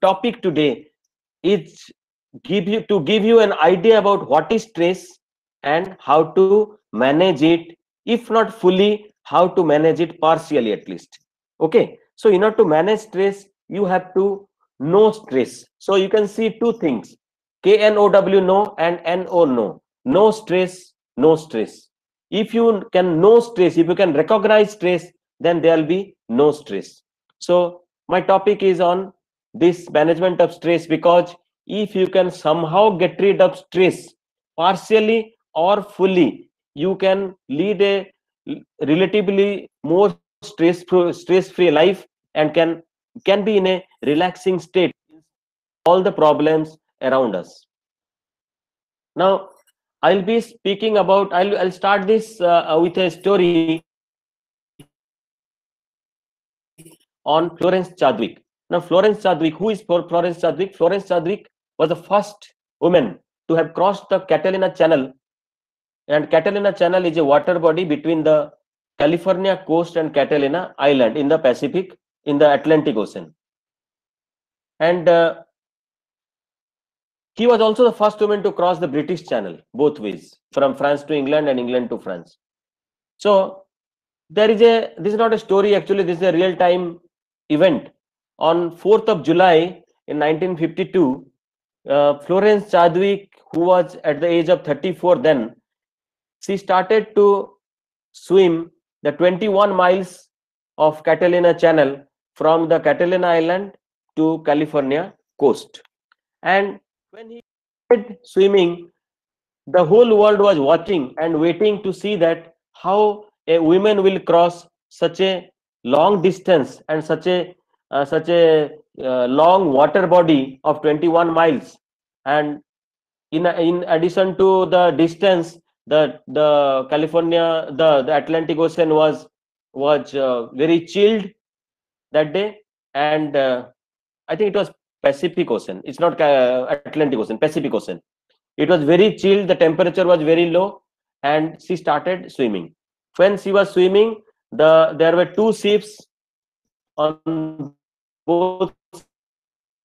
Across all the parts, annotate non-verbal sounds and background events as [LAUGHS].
topic today is give you to give you an idea about what is stress and how to manage it if not fully how to manage it partially at least. Okay? So in order to manage stress you have to know stress. So you can see two things. K n o w no and n o no. No stress no stress. If you can know stress if you can recognize stress then there will be no stress. So my topic is on this management of stress because if you can somehow get rid of stress partially or fully you can lead a relatively more stress stress free life and can can be in a relaxing state all the problems around us. Now i'll be speaking about i'll, I'll start this uh, with a story on florence chadwick now florence chadwick who is florence chadwick florence chadwick was the first woman to have crossed the catalina channel and Catalina Channel is a water body between the California coast and Catalina Island in the Pacific, in the Atlantic Ocean. And uh, he was also the first woman to cross the British Channel both ways, from France to England and England to France. So there is a, this is not a story actually, this is a real time event. On 4th of July in 1952, uh, Florence Chadwick, who was at the age of 34 then, she started to swim the 21 miles of Catalina Channel from the Catalina Island to California coast. And when he started swimming, the whole world was watching and waiting to see that how a woman will cross such a long distance and such a uh, such a uh, long water body of 21 miles and in in addition to the distance the the California the the Atlantic Ocean was was uh, very chilled that day, and uh, I think it was Pacific Ocean. It's not uh, Atlantic Ocean, Pacific Ocean. It was very chilled. The temperature was very low, and she started swimming. When she was swimming, the there were two ships on both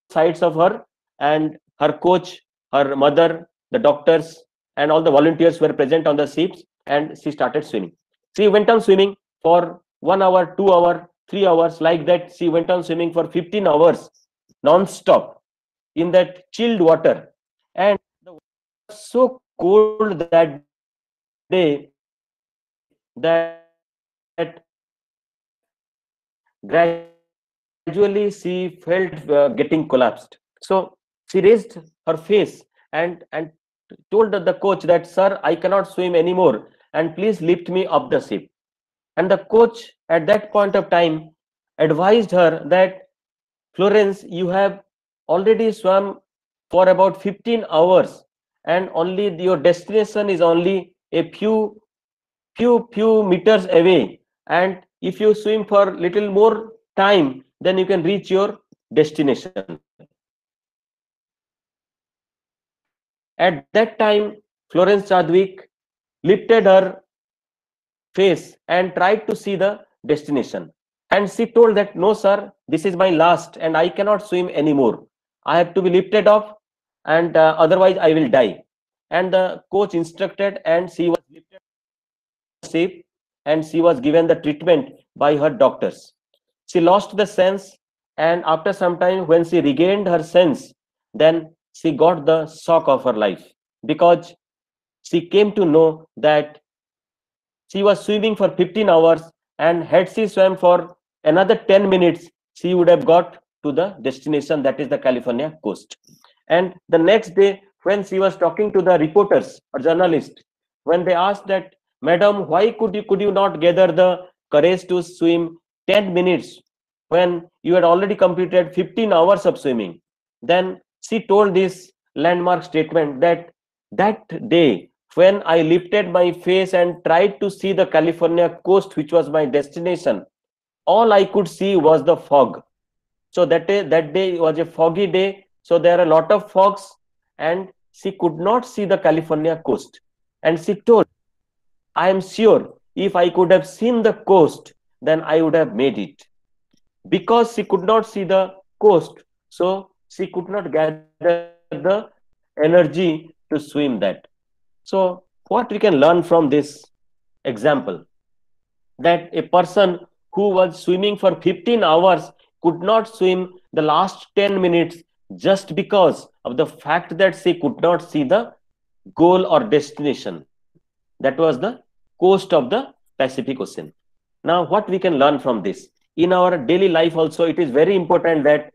sides of her, and her coach, her mother, the doctors, and all the volunteers were present on the ships and she started swimming. She went on swimming for one hour two hour three hours like that she went on swimming for 15 hours non-stop in that chilled water. And the water was so cold that day that gradually she felt uh, getting collapsed so she raised her face and and told the coach that, sir, I cannot swim anymore and please lift me up the ship. And the coach at that point of time advised her that, Florence, you have already swam for about 15 hours and only your destination is only a few few few meters away and if you swim for little more time then you can reach your destination At that time, Florence Chadwick lifted her face and tried to see the destination. And she told that, no, sir, this is my last and I cannot swim anymore. I have to be lifted off and uh, otherwise I will die. And the coach instructed and she was lifted safe and she was given the treatment by her doctors. She lost the sense and after some time when she regained her sense, then she got the shock of her life. Because she came to know that she was swimming for 15 hours and had she swam for another 10 minutes she would have got to the destination that is the california coast. And the next day when she was talking to the reporters or journalists when they asked that madam why could you could you not gather the courage to swim 10 minutes when you had already completed 15 hours of swimming then she told this landmark statement that that day when I lifted my face and tried to see the California coast, which was my destination, all I could see was the fog. So that day, that day was a foggy day. So there are a lot of fogs, and she could not see the California coast. And she told, I am sure if I could have seen the coast, then I would have made it. Because she could not see the coast, so she could not gather the energy to swim that. So, what we can learn from this example that a person who was swimming for 15 hours could not swim the last 10 minutes just because of the fact that she could not see the goal or destination. That was the coast of the Pacific Ocean. Now, what we can learn from this? In our daily life also, it is very important that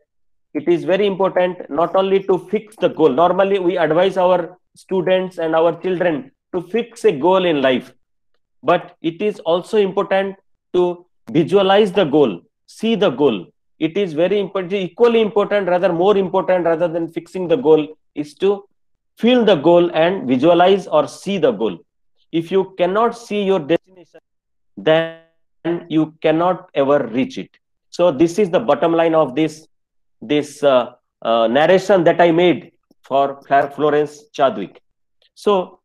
it is very important not only to fix the goal. Normally, we advise our students and our children to fix a goal in life. But it is also important to visualize the goal, see the goal. It is very important, equally important, rather more important, rather than fixing the goal, is to feel the goal and visualize or see the goal. If you cannot see your destination, then you cannot ever reach it. So this is the bottom line of this this uh, uh, narration that I made for Florence Chadwick. So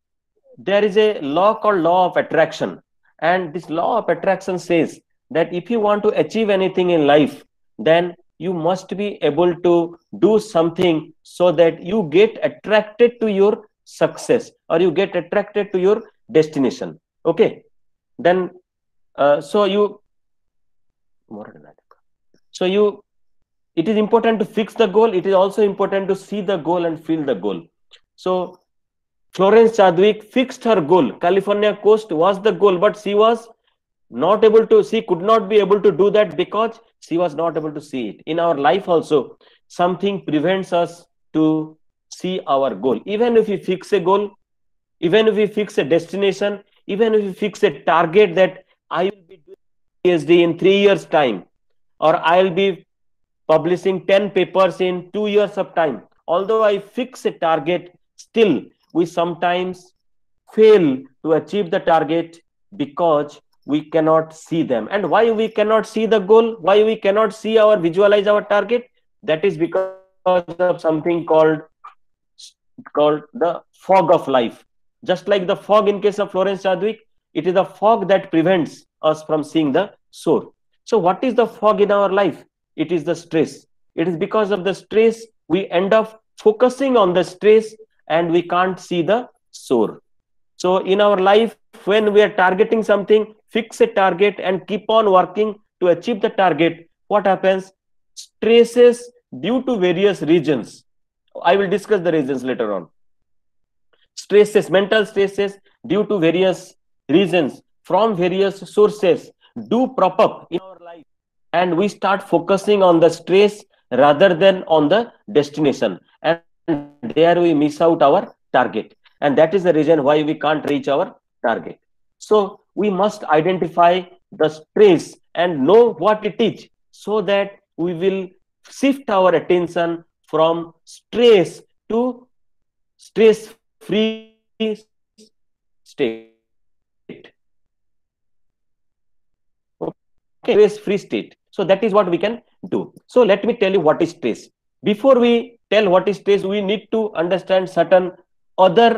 there is a law called law of attraction, and this law of attraction says that if you want to achieve anything in life, then you must be able to do something so that you get attracted to your success or you get attracted to your destination okay then uh, so you more than that. so you it is important to fix the goal. It is also important to see the goal and feel the goal. So florence chadwick fixed her goal. California coast was the goal but she was not able to she could not be able to do that because she was not able to see it. In our life also something prevents us to see our goal. Even if we fix a goal even if we fix a destination even if we fix a target that i will be doing phd in 3 years time. Or i'll be publishing 10 papers in 2 years of time. Although i fix a target still we sometimes fail to achieve the target because we cannot see them. And why we cannot see the goal? Why we cannot see our visualize our target? That is because of something called called the fog of life. Just like the fog in case of florence chadwick it is the fog that prevents us from seeing the shore so what is the fog in our life it is the stress it is because of the stress we end up focusing on the stress and we can't see the shore so in our life when we are targeting something fix a target and keep on working to achieve the target, what happens? Stresses due to various reasons. I will discuss the reasons later on. Stresses, mental stresses due to various reasons from various sources do prop up in our life. And we start focusing on the stress rather than on the destination. And there we miss out our target. And that is the reason why we can't reach our target. So we must identify the stress and know what it is so that we will shift our attention from stress to stress free state okay stress free state so that is what we can do so let me tell you what is stress before we tell what is stress we need to understand certain other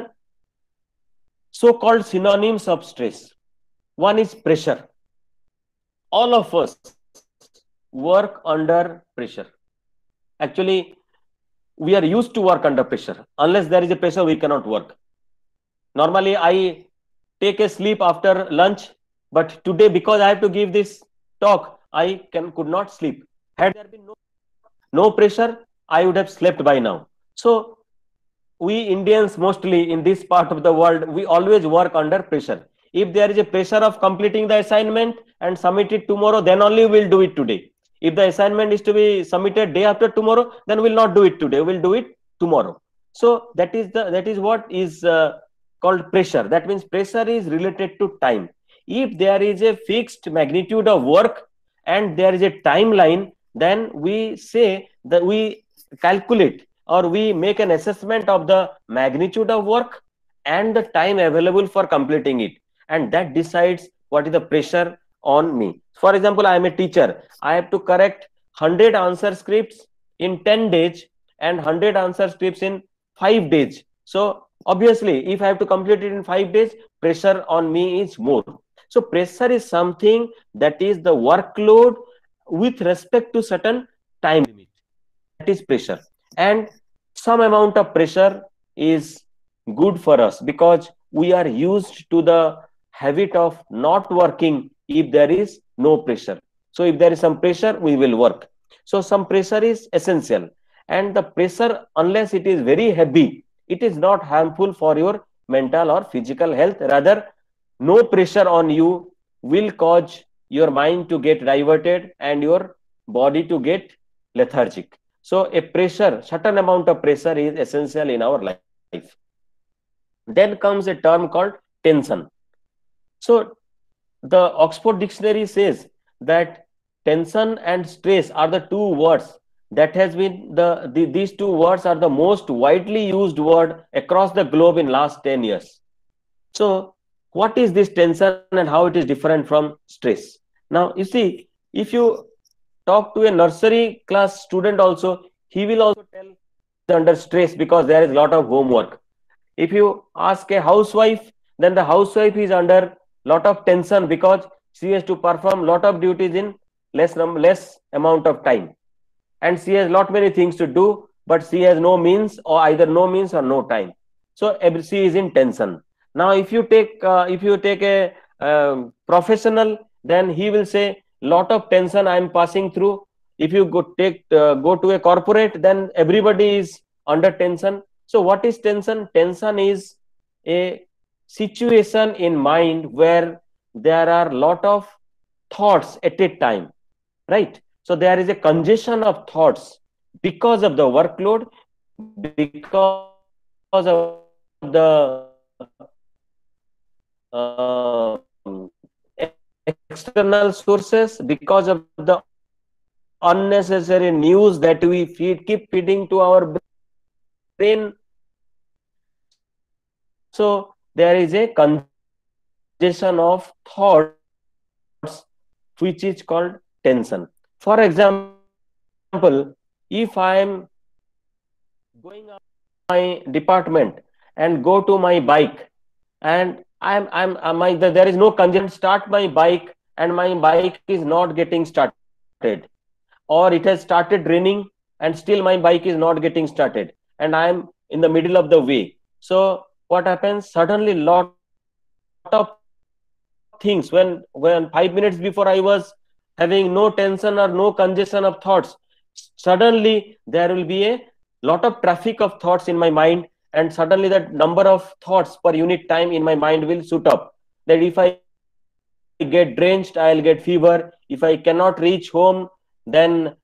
so-called synonyms of stress. One is pressure. All of us work under pressure. Actually, we are used to work under pressure. Unless there is a pressure, we cannot work. Normally, I take a sleep after lunch, but today, because I have to give this talk, I can could not sleep. Had there been no, no pressure, I would have slept by now. So we Indians mostly in this part of the world, we always work under pressure. If there is a pressure of completing the assignment and submit it tomorrow, then only we'll do it today. If the assignment is to be submitted day after tomorrow, then we'll not do it today. We'll do it tomorrow. So that is the that is what is uh, called pressure. That means pressure is related to time. If there is a fixed magnitude of work and there is a timeline, then we say that we calculate or we make an assessment of the magnitude of work and the time available for completing it. And that decides what is the pressure on me. For example i am a teacher. I have to correct 100 answer scripts in 10 days and 100 answer scripts in 5 days. So obviously if i have to complete it in 5 days pressure on me is more so pressure is something that is the workload with respect to certain time limit. That is pressure. And some amount of pressure is good for us because we are used to the habit of not working if there is no pressure. So if there is some pressure we will work. So some pressure is essential. And the pressure unless it is very heavy it is not harmful for your mental or physical health. Rather no pressure on you will cause your mind to get diverted and your body to get lethargic. So a pressure certain amount of pressure is essential in our life. Then comes a term called tension. So the oxford dictionary says that tension and stress are the two words that has been the, the these two words are the most widely used word across the globe in last 10 years. So what is this tension and how it is different from stress? Now you see if you talk to a nursery class student also he will also tell under stress because there is a lot of homework. If you ask a housewife then the housewife is under lot of tension because she has to perform lot of duties in less less amount of time. And she has lot many things to do but she has no means or either no means or no time. So she is in tension now if you take uh, if you take a um, professional then he will say lot of tension i am passing through. If you go take uh, go to a corporate then everybody is under tension. So what is tension? Tension is a situation in mind where there are lot of thoughts at a time right? So there is a congestion of thoughts because of the workload because of the Um, external sources because of the unnecessary news that we feed keep feeding to our brain. So there is a congestion of thoughts which is called tension. For example if i am going up my department and go to my bike and i'm i'm uh, my there is no congestion. Start my bike and my bike is not getting started. Or it has started raining and still my bike is not getting started. And i am in the middle of the way. So what happens? Suddenly lot of things. When when 5 minutes before i was having no tension or no congestion of thoughts suddenly there will be a lot of traffic of thoughts in my mind and suddenly that number of thoughts per unit time in my mind will shoot up. That if i get drenched i'll get fever. If i cannot reach home then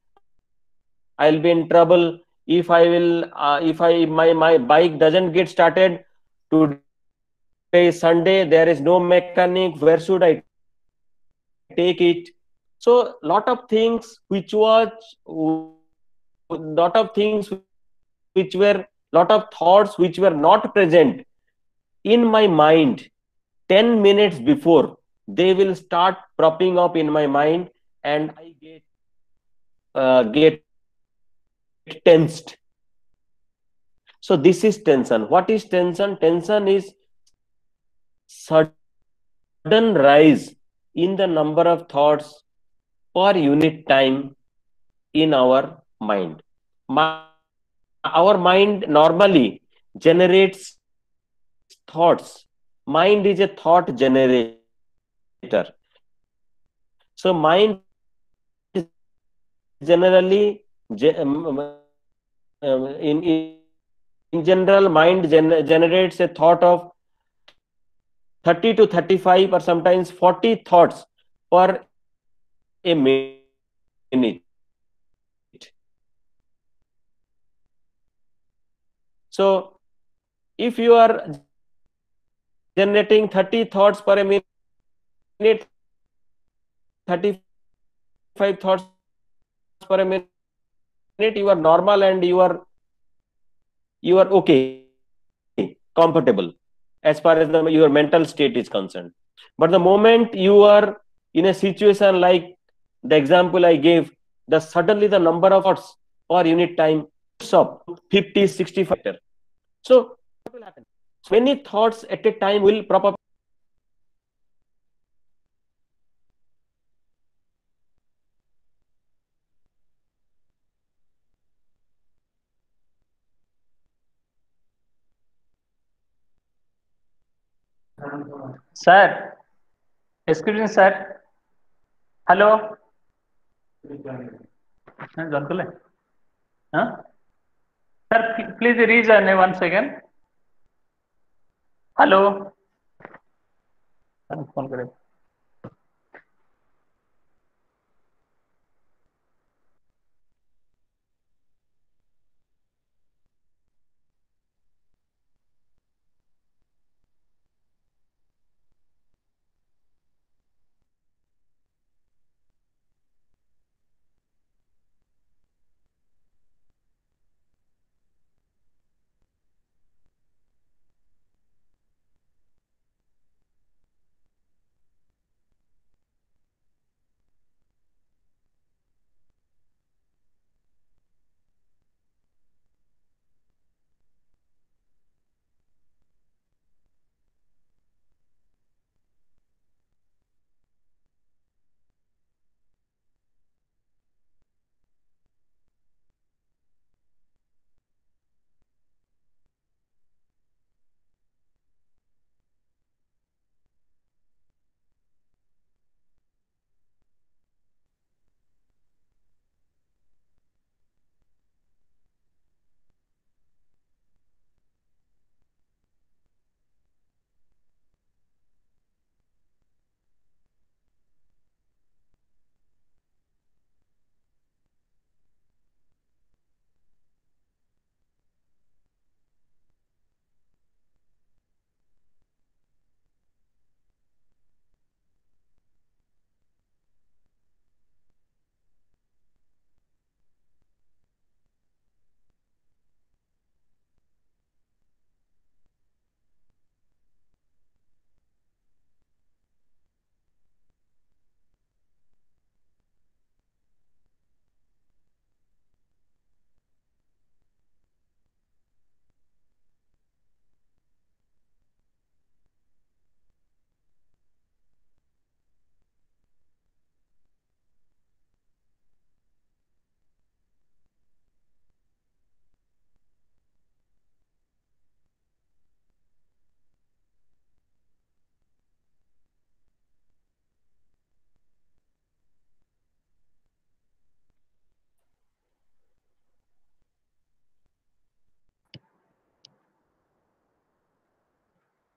i'll be in trouble. If i will uh, if i my my bike doesn't get started today sunday there is no mechanic where should i take it? So lot of things which was lot of things which were lot of thoughts which were not present in my mind 10 minutes before they will start propping up in my mind and i get uh, get tensed. So this is tension. What is tension? Tension is sudden rise in the number of thoughts per unit time in our mind. My our mind normally generates thoughts. Mind is a thought generator. So mind generally um, um, um, in, in general mind gen generates a thought of 30 to 35 or sometimes 40 thoughts per a minute So if you are generating 30 thoughts per minute, 35 thoughts per minute, you are normal and you are you are okay, comfortable as far as the, your mental state is concerned. But the moment you are in a situation like the example I gave, the suddenly the number of thoughts per unit time up 50, 65. So what will happen? Many thoughts at a time will prop up. Sir, excuse me, sir. Hello. John खुले हाँ হ্যাঁ? Sir, pl- please rejoin one second. Hello.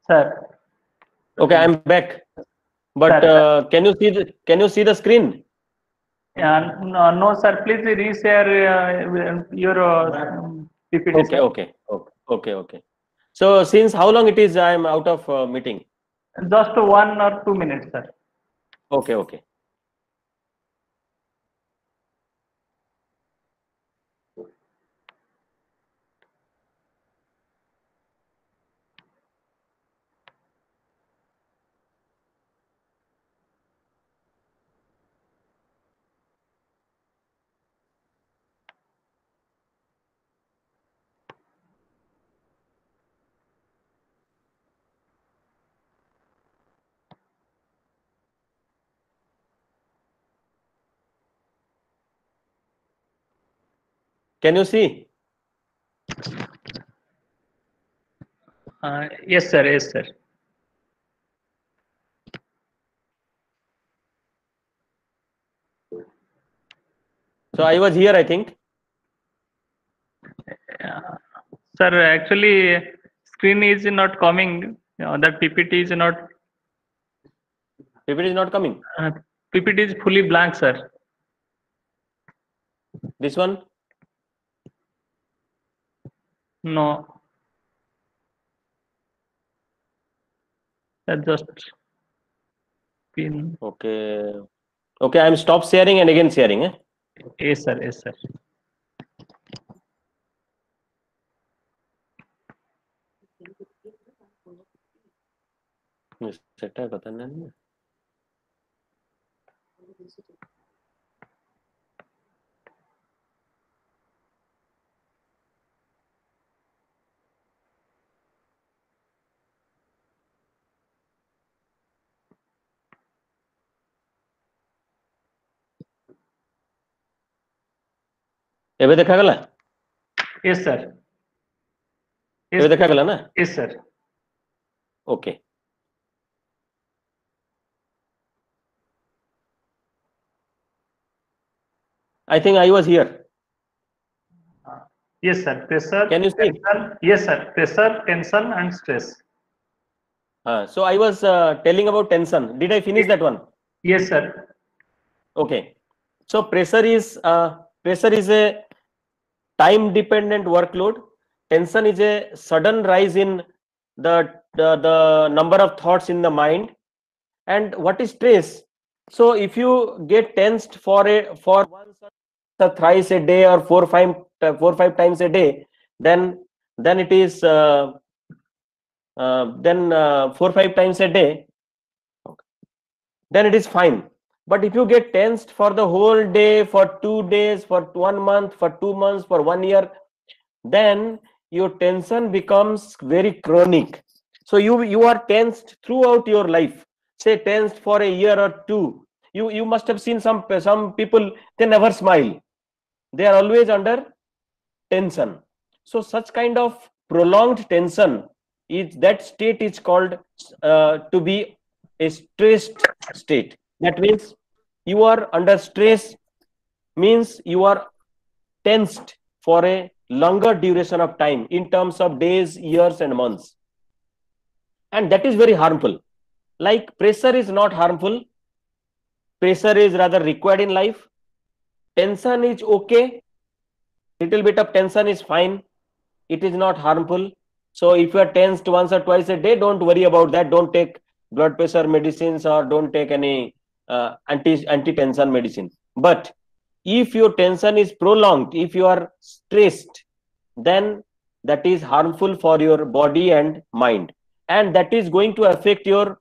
Sir, Okay, I'm back. But Sir, uh, can you see the can you see the screen? uh, no, no, sir, please reshare uh, your uh, PPT. Okay, okay, okay, okay, okay. So since how long it is I am out of uh, meeting? Just one or two minutes, sir. Okay, okay. Can you see? Uh, yes, sir. Yes, sir. So I was here, I think. Uh, sir, actually, screen is not coming. Uh, that PPT is not. PPT is not coming. Uh, PPT is fully blank, sir. This one no. Adjust pin okay. Okay i'm stop sharing and again sharing eh? yes sir. Yes sir. Set है पता नहीं ଏବେ ଦେଖାଗଲା Yes sir ଏବେ ଦେଖାଗଲା ନା yes sir okay I think I was here. Yes, sir. Pressure. Can you see? Tension, yes, sir. Pressure, tension, and stress. Uh, so I was uh, telling about tension. Did I finish yes. that one? Yes, sir. Okay. So pressure is uh, pressure is a time dependent workload. Tension is a sudden rise in the, the the number of thoughts in the mind. And what is stress? So if you get tensed for a for once or thrice a day or four five uh, four five times a day, then then it is uh, uh, then uh, four five times a day. Then it is fine but if you get tensed for the whole day for two days for one month for two months for one year then your tension becomes very chronic. So you you are tensed throughout your life. Say tensed for a year or two you you must have seen some some people they never smile. They are always under tension. So such kind of prolonged tension is that state is called uh, to be a stressed state. That means you are under stress means you are tensed for a longer duration of time in terms of days years and months. And that is very harmful. Like pressure is not harmful. Pressure is rather required in life. Tension is okay. Little bit of tension is fine. It is not harmful. So if you are tensed once or twice a day don't worry about that. Don't take blood pressure medicines or don't take any uh, anti anti tension medicine but if your tension is prolonged if you are stressed then that is harmful for your body and mind. And that is going to affect your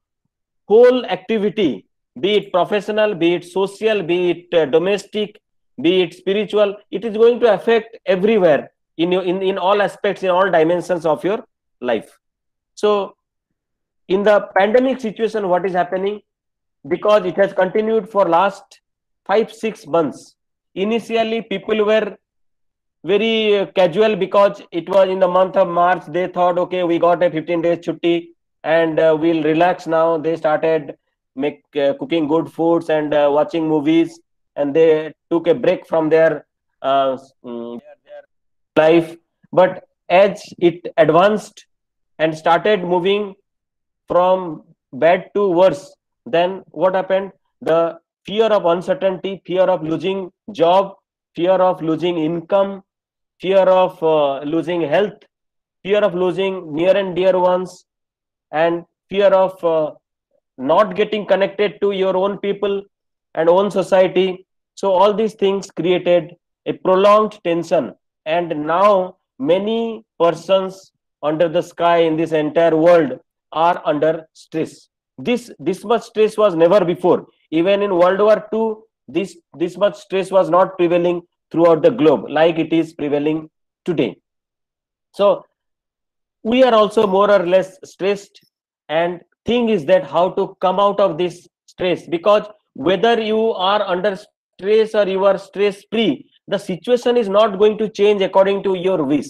whole activity be it professional be it social be it uh, domestic be it spiritual. It is going to affect everywhere in your in, in all aspects in all dimensions of your life. So in the pandemic situation what is happening because it has continued for last 5 6 months. Initially people were very uh, casual because it was in the month of march. They thought okay we got a 15 days chutti and uh, we'll relax now. They started make uh, cooking good foods and uh, watching movies and they took a break from their, uh, mm, their, their life. But as it advanced and started moving from bad to worse then what happened? The fear of uncertainty fear of losing job fear of losing income fear of uh, losing health fear of losing near and dear ones and fear of uh, not getting connected to your own people and own society. So all these things created a prolonged tension. And now many persons under the sky in this entire world are under stress this this much stress was never before. Even in world war ii this this much stress was not prevailing throughout the globe like it is prevailing today. So we are also more or less stressed and thing is that how to come out of this stress because whether you are under stress or you are stress free the situation is not going to change according to your wish.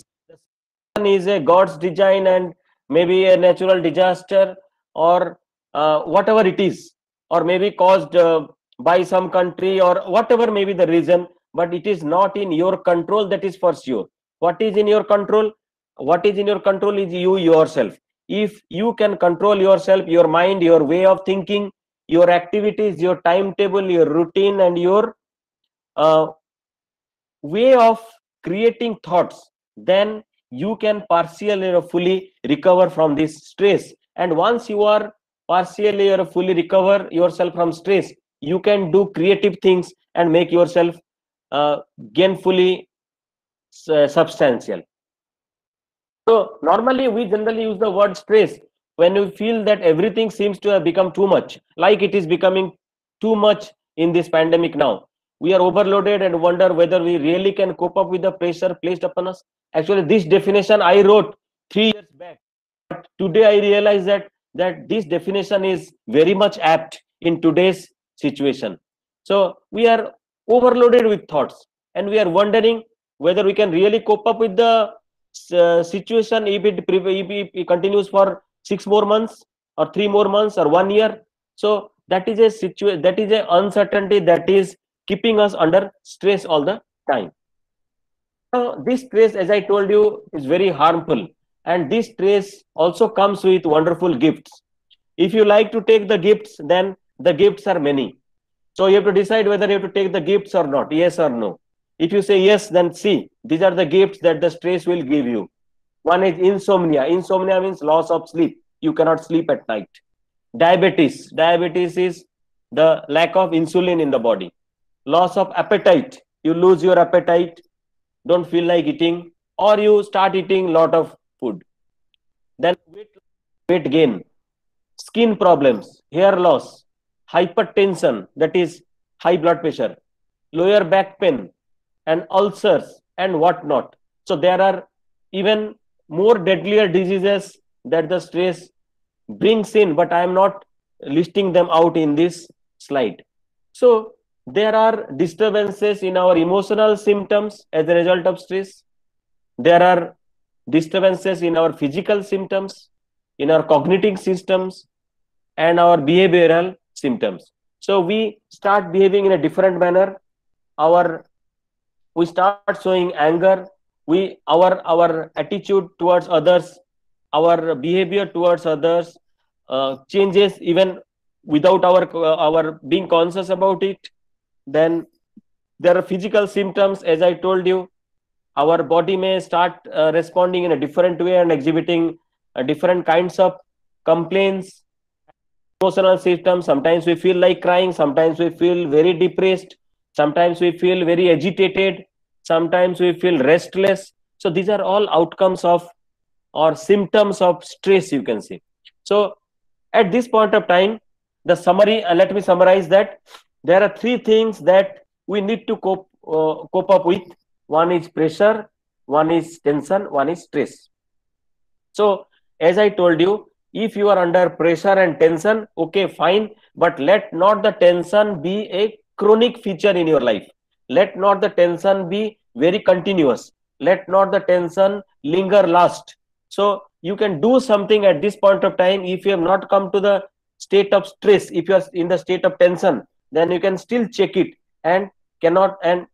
The is a god's design and maybe a natural disaster or uh, whatever it is or maybe caused uh, by some country or whatever may be the reason but it is not in your control that is for sure. What is in your control? What is in your control is you yourself. If you can control yourself your mind your way of thinking your activities your timetable your routine and your uh, way of creating thoughts then you can partially or fully recover from this stress. And once you are partially or fully recover yourself from stress you can do creative things and make yourself uh, gainfully uh, substantial. So normally we generally use the word stress when we feel that everything seems to have become too much like it is becoming too much in this pandemic now. We are overloaded and wonder whether we really can cope up with the pressure placed upon us. Actually this definition i wrote 3 years back. But today i realize that that this definition is very much apt in today's situation so we are overloaded with thoughts and we are wondering whether we can really cope up with the uh, situation if it, if it continues for six more months or three more months or one year so that is a situation that is a uncertainty that is keeping us under stress all the time. Now, this stress, as I told you, is very harmful. And this stress also comes with wonderful gifts. If you like to take the gifts, then the gifts are many. So you have to decide whether you have to take the gifts or not, yes or no. If you say yes, then see, these are the gifts that the stress will give you. One is insomnia. Insomnia means loss of sleep. You cannot sleep at night. Diabetes. Diabetes is the lack of insulin in the body. Loss of appetite. You lose your appetite, don't feel like eating, or you start eating lot of food. Then weight, weight gain, skin problems, hair loss, hypertension, that is high blood pressure, lower back pain, and ulcers, and whatnot. So there are even more deadlier diseases that the stress brings in, but I am not listing them out in this slide. So there are disturbances in our emotional symptoms as a result of stress. There are disturbances in our physical symptoms, in our cognitive systems, and our behavioral symptoms. So we start behaving in a different manner. Our we start showing anger. We our our attitude towards others, our behavior towards others uh, changes even without our uh, our being conscious about it. Then there are physical symptoms, as I told you. Our body may start uh, responding in a different way and exhibiting uh, different kinds of complaints emotional system sometimes we feel like crying sometimes we feel very depressed sometimes we feel very agitated sometimes we feel restless. So these are all outcomes of or symptoms of stress you can say. So at this point of time the summary uh, let me summarize that there are three things that we need to cope uh, cope up with one is pressure one is tension one is stress. So as i told you if you are under pressure and tension okay fine. But let not the tension be a chronic feature in your life. Let not the tension be very continuous. Let not the tension linger last. So you can do something at this point of time. If you have not come to the state of stress if you are in the state of tension then you can still check it and cannot and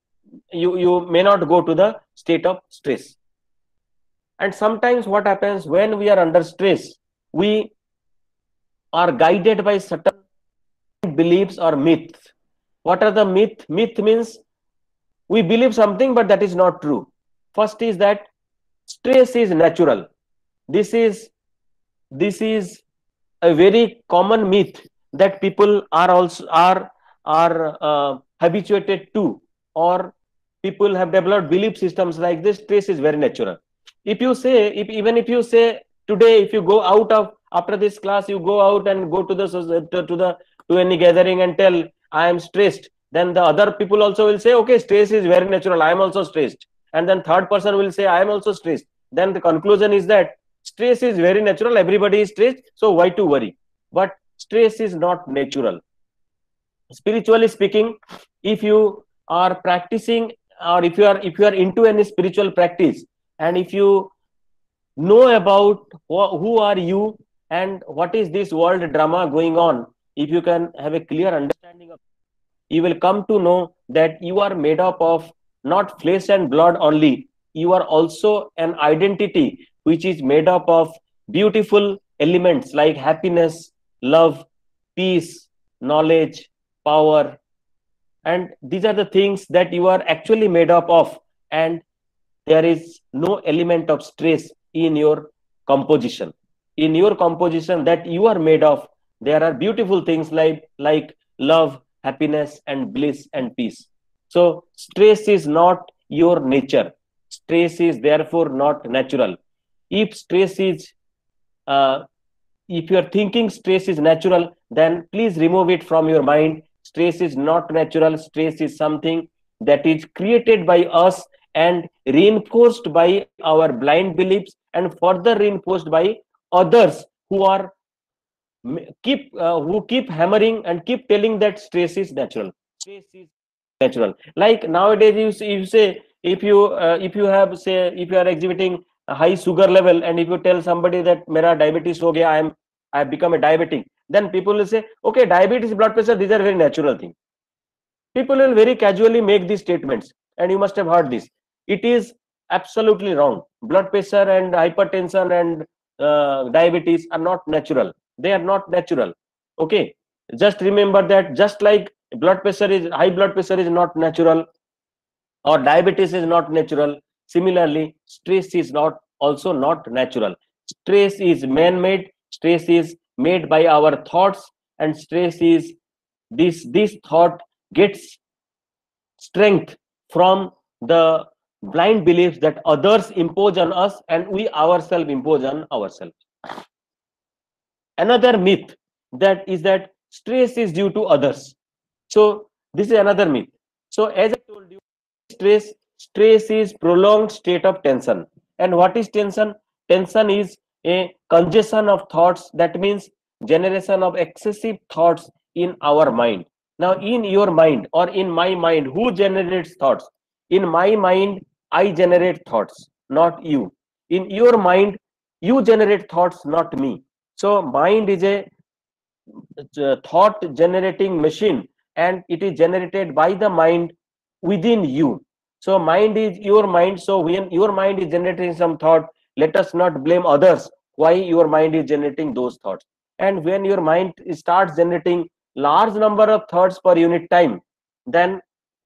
you you may not go to the state of stress and sometimes what happens when we are under stress we are guided by certain beliefs or myths. What are the myth? Myth means we believe something, but that is not true. First is that stress is natural. This is this is a very common myth that people are also are are uh, habituated to, or people have developed belief systems like this. Stress is very natural. If you say, if even if you say today if you go out of after this class you go out and go to the uh, to, to the to any gathering and tell i am stressed then the other people also will say okay stress is very natural i am also stressed and then third person will say i am also stressed then the conclusion is that stress is very natural everybody is stressed so why to worry but stress is not natural spiritually speaking if you are practicing or if you are if you are into any spiritual practice and if you know about wh- who are you and what is this world drama going on if you can have a clear understanding of you will come to know that you are made up of not flesh and blood only. You are also an identity which is made up of beautiful elements like happiness love peace knowledge power and these are the things that you are actually made up of. And there is no element of stress in your composition. In your composition that you are made of there are beautiful things like like love happiness and bliss and peace. So stress is not your nature. Stress is therefore not natural. If stress is uh, if you are thinking stress is natural then please remove it from your mind stress is not natural. Stress is something that is created by us and reinforced by our blind beliefs and further reinforced by others who are keep uh, who keep hammering and keep telling that stress is natural. Stress is natural. Like nowadays you, you say if you uh, if you have say if you are exhibiting a high sugar level and if you tell somebody that mera diabetes ho gaya i am i have become a diabetic then people will say okay diabetes blood pressure these are very natural things people will very casually make these statements and you must have heard this. It is absolutely wrong. Blood pressure and hypertension and uh, diabetes are not natural. They are not natural. Okay? Just remember that just like blood pressure is high blood pressure is not natural or diabetes is not natural similarly stress is not also not natural. Stress is man-made stress is made by our thoughts and stress is this this thought gets strength from the blind beliefs that others impose on us and we ourselves impose on ourselves. Another myth that is that stress is due to others. So this is another myth. So as i told you stress stress is prolonged state of tension. And what is tension? Tension is a congestion of thoughts. That means generation of excessive thoughts in our mind. Now in your mind or in my mind who generates thoughts? In my mind i generate thoughts not you. In your mind you generate thoughts not me. So mind is a, thought generating machine and it is generated by the mind within you. So mind is your mind. So when your mind is generating some thought let us not blame others why your mind is generating those thoughts. And when your mind starts generating large number of thoughts per unit time then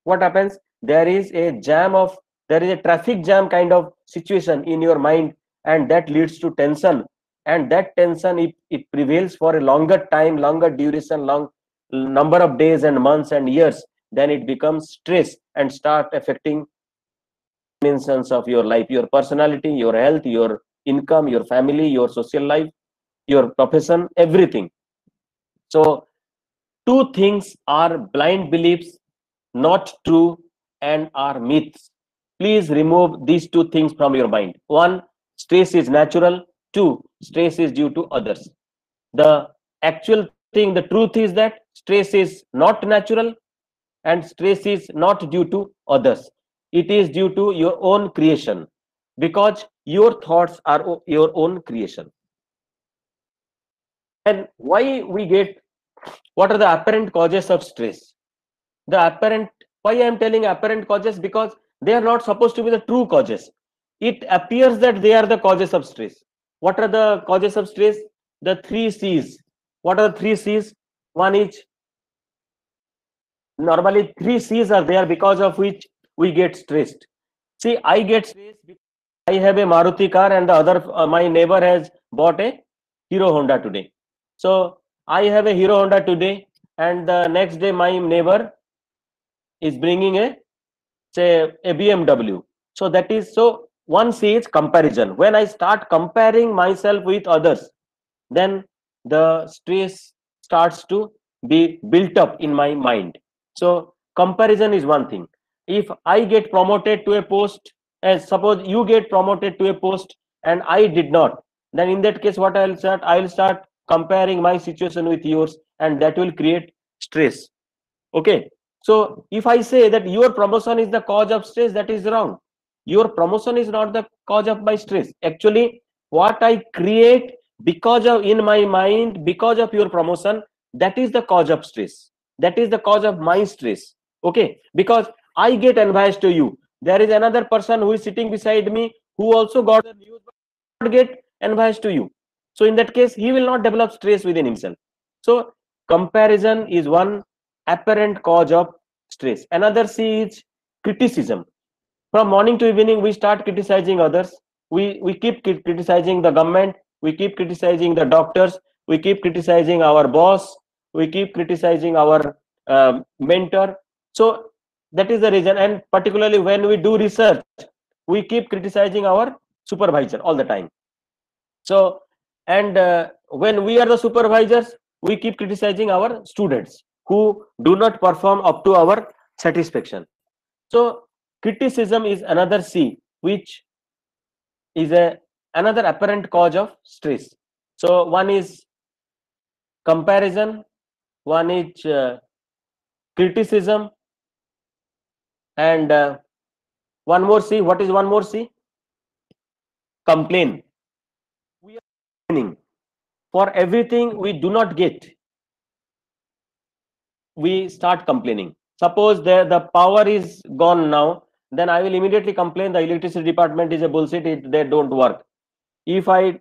what happens? There is a jam of there is a traffic jam kind of situation in your mind and that leads to tension. And that tension if it prevails for a longer time longer duration long number of days and months and years. Then it becomes stress and start affecting dimensions of your life your personality your health your income your family your social life your profession everything. So two things are blind beliefs not true and are myths. Please remove these two things from your mind. One stress is natural. Two stress is due to others. The actual thing the truth is that stress is not natural and stress is not due to others it is due to your own creation because your thoughts are your own creation. And why we get what are the apparent causes of stress? The apparent why i am telling apparent causes? Because they are not supposed to be the true causes. It appears that they are the causes of stress. What are the causes of stress? The three c's. What are the three c's? One is normally three c's are there because of which we get stressed. See i get stressed because i have a maruti car and the other uh, my neighbor has bought a hero honda today. So i have a hero honda today and the next day my neighbor is bringing a say a bmw so that is so one sees comparison. When i start comparing myself with others then the stress starts to be built up in my mind. So comparison is one thing if i get promoted to a post and suppose you get promoted to a post and i did not then in that case what i'll start i'll start comparing my situation with yours and that will create stress. Okay? So if i say that your promotion is the cause of stress that is wrong. Your promotion is not the cause of my stress. Actually what i create because of in my mind because of your promotion that is the cause of stress. That is the cause of my stress. Okay? Because i get advice to you. There is another person who is sitting beside me who also got the news but get envious to you. So in that case he will not develop stress within himself. So comparison is one apparent cause of stress. Another c is criticism. From morning to evening we start criticizing others. We we keep criticizing the government. We keep criticizing the doctors. We keep criticizing our boss. We keep criticizing our um, mentor. So that is the reason and particularly when we do research we keep criticizing our supervisor all the time. So and uh, when we are the supervisors we keep criticizing our students who do not perform up to our satisfaction. So criticism is another c which is a another apparent cause of stress. So one is comparison one is uh, criticism and uh, one more c. What is one more c? Complain. We are complaining for everything we do not get. We start complaining. Suppose the the power is gone now then i will immediately complain the electricity department is a bullshit it, they don't work. If i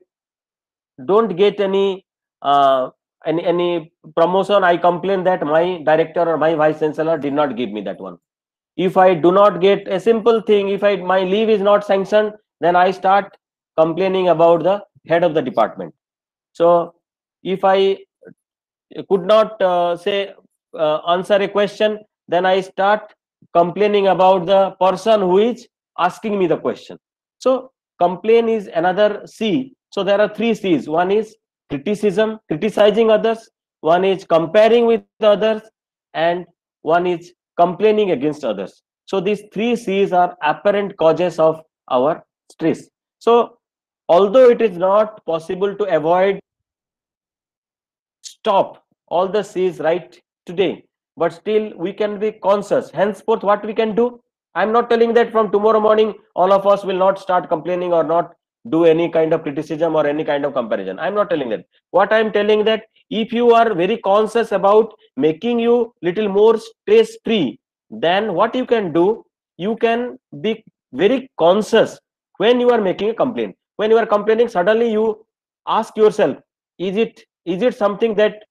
don't get any uh, any any promotion i complain that my director or my vice chancellor did not give me that one if i do not get a simple thing if i my leave is not sanctioned then i start complaining about the head of the department. So if i could not uh, say uh, answer a question then i start complaining about the person who is asking me the question. So complain is another c. So there are three c's. One is criticism criticizing others. One is comparing with others. And one is complaining against others. So these three c's are apparent causes of our stress. So although it is not possible to avoid stop all the c's right today but still we can be conscious. Henceforth what we can do? I'm not telling that from tomorrow morning all of us will not start complaining or not do any kind of criticism or any kind of comparison. I'm not telling that. What i'm telling that if you are very conscious about making you little more stress free then what you can do you can be very conscious when you are making a complaint. When you are complaining suddenly you ask yourself is it is it something that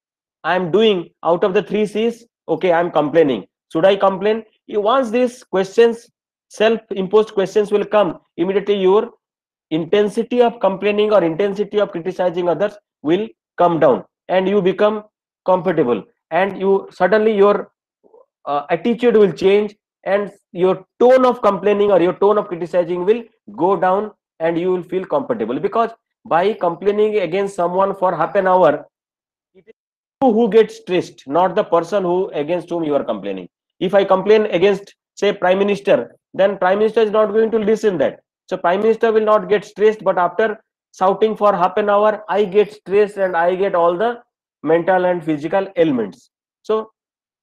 i am doing out of the three c's? Okay i'm complaining. Should i complain? Once these questions self imposed questions will come immediately your intensity of complaining or intensity of criticizing others will come down and you become comfortable and you suddenly your uh, attitude will change and your tone of complaining or your tone of criticizing will go down and you will feel comfortable because by complaining against someone for half an hour it is you who gets stressed not the person who against whom you are complaining. If i complain against say prime minister then prime minister is not going to listen that so prime minister will not get stressed, but after shouting for half an hour, I get stressed and I get all the mental and physical ailments. So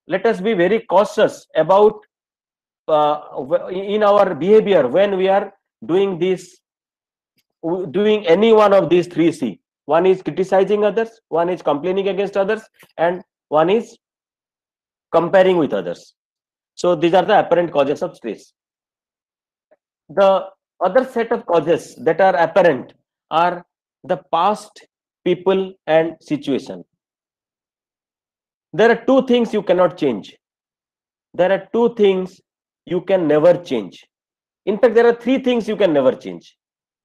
let us be very cautious about uh, in our behavior when we are doing this, doing any one of these three C. One is criticizing others, one is complaining against others, and one is comparing with others. So these are the apparent causes of stress. The other set of causes that are apparent are the past people and situation. There are two things you cannot change. There are two things you can never change. In fact there are three things you can never change.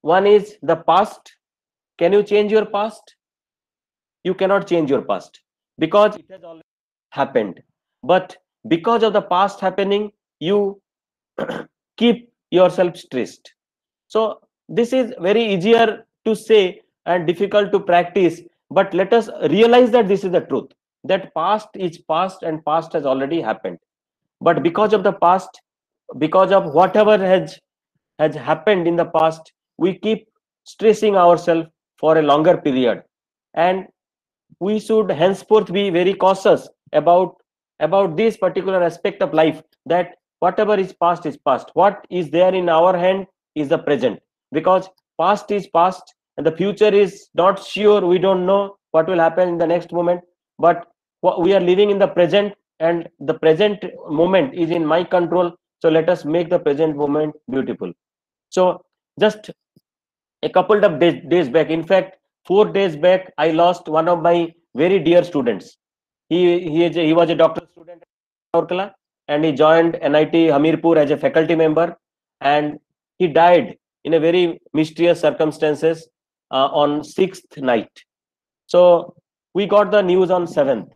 One is the past. Can you change your past? You cannot change your past because it has already happened. But because of the past happening you [CLEARS THROAT] keep yourself stressed so this is very easier to say and difficult to practice but let us realize that this is the truth that past is past and past has already happened. But because of the past because of whatever has has happened in the past we keep stressing ourselves for a longer period. And we should henceforth be very cautious about about this particular aspect of life that whatever is past is past. What is there in our hand is the present. Because past is past and the future is not sure we don't know what will happen in the next moment. But we are living in the present and the present moment is in my control. So let us make the present moment beautiful. So just a couple of days, days back in fact four days back i lost one of my very dear students. He he, a, he was a doctor student and he joined nit hamirpur as a faculty member. And he died in a very mysterious circumstances uh, on sixth night. So we got the news on seventh.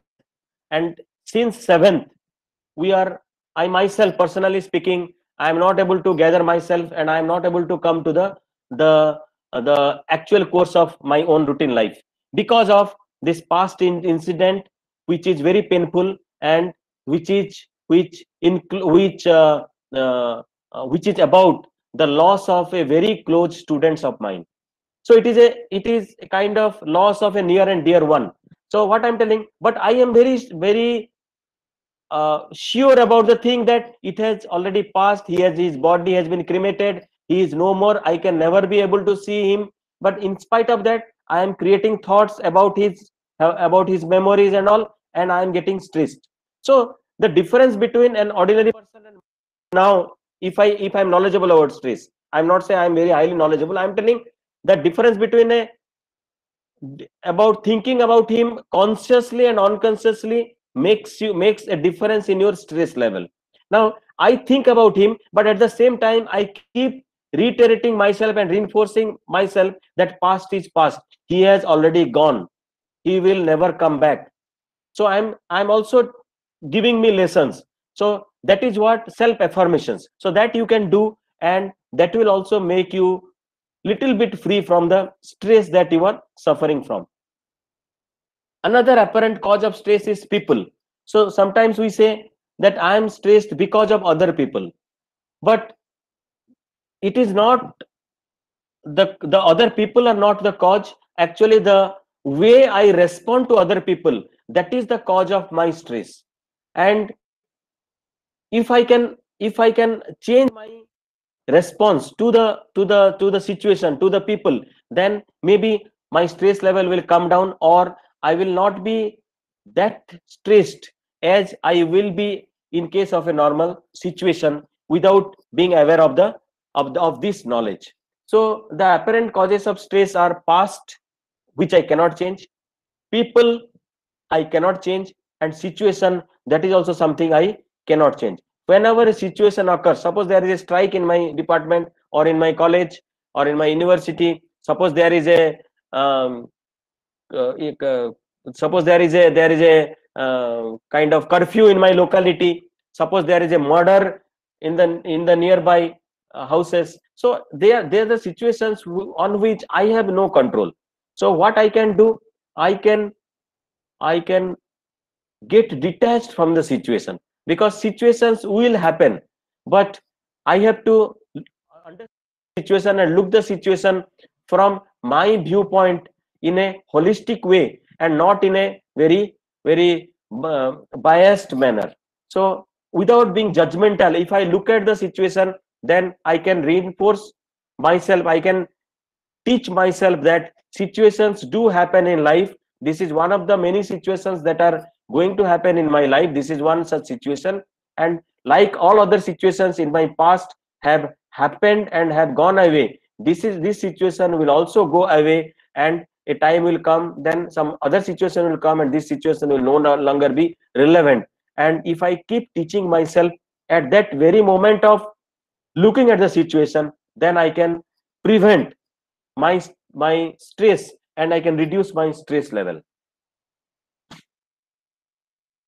And since seventh we are i myself personally speaking i am not able to gather myself and i am not able to come to the the uh, the actual course of my own routine life. Because of this past in incident which is very painful and which is which in which uh, uh, uh, which is about the loss of a very close students of mine. So it is a it is a kind of loss of a near and dear one. So what i'm telling but i am very very uh, sure about the thing that it has already passed. He has his body has been cremated. He is no more. I can never be able to see him. But in spite of that i am creating thoughts about his about his memories and all and i am getting stressed. So the difference between an ordinary person and now if i if i'm knowledgeable about stress i'm not saying i'm very highly knowledgeable i'm telling the difference between a about thinking about him consciously and unconsciously makes you makes a difference in your stress level. Now i think about him but at the same time i keep reiterating myself and reinforcing myself that past is past. He has already gone. He will never come back. So i'm i'm also giving me lessons. So that is what self affirmations so that you can do and that will also make you little bit free from the stress that you are suffering from. Another apparent cause of stress is people. So sometimes we say that i am stressed because of other people. But it is not the the other people are not the cause. Actually the way i respond to other people that is the cause of my stress. And if i can if i can change my response to the to the to the situation to the people then maybe my stress level will come down or i will not be that stressed as i will be in case of a normal situation without being aware of the of, the, of this knowledge. So the apparent causes of stress are past which i cannot change people i cannot change and situation that is also something i cannot change. Whenever a situation occurs suppose there is a strike in my department or in my college or in my university suppose there is a um, uh, uh, suppose there is a there is a uh, kind of curfew in my locality suppose there is a murder in the in the nearby uh, houses. So they are they are the situations on which i have no control. So what i can do? I can i can get detached from the situation because situations will happen. But i have to understand the situation and look the situation from my viewpoint in a holistic way and not in a very very uh, biased manner. So without being judgmental if i look at the situation then i can reinforce myself. I can teach myself that situations do happen in life. This is one of the many situations that are going to happen in my life this is one such situation. And like all other situations in my past have happened and have gone away this is this situation will also go away and a time will come then some other situation will come and this situation will no longer be relevant. And if i keep teaching myself at that very moment of looking at the situation then i can prevent my my stress and i can reduce my stress level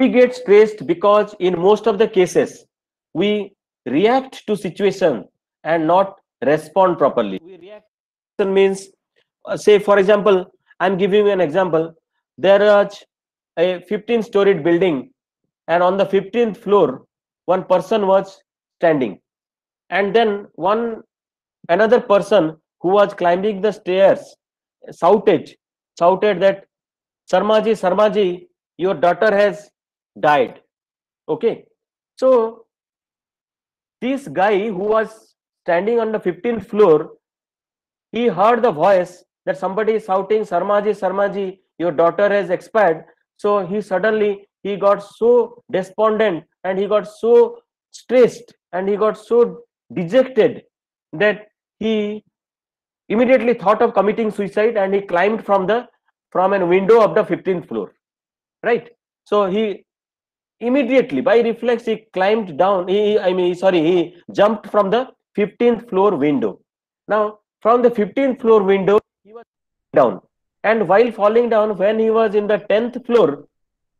we get stressed because in most of the cases we react to situation and not respond properly. We react means uh, say for example i'm giving you an example. There is a 15 storied building and on the 15th floor one person was standing. And then one another person who was climbing the stairs shouted shouted that sarmaji sarmaji your daughter has died. Okay. So this guy who was standing on the 15th floor he heard the voice that somebody is shouting sarmaji sarmaji your daughter has expired. So he suddenly he got so despondent and he got so stressed and he got so dejected that he immediately thought of committing suicide and he climbed from the from a window of the 15th floor. Right? So he immediately by reflex he climbed down. He i mean sorry he jumped from the 15th floor window. Now from the 15th floor window he was down. And while falling down when he was in the 10th floor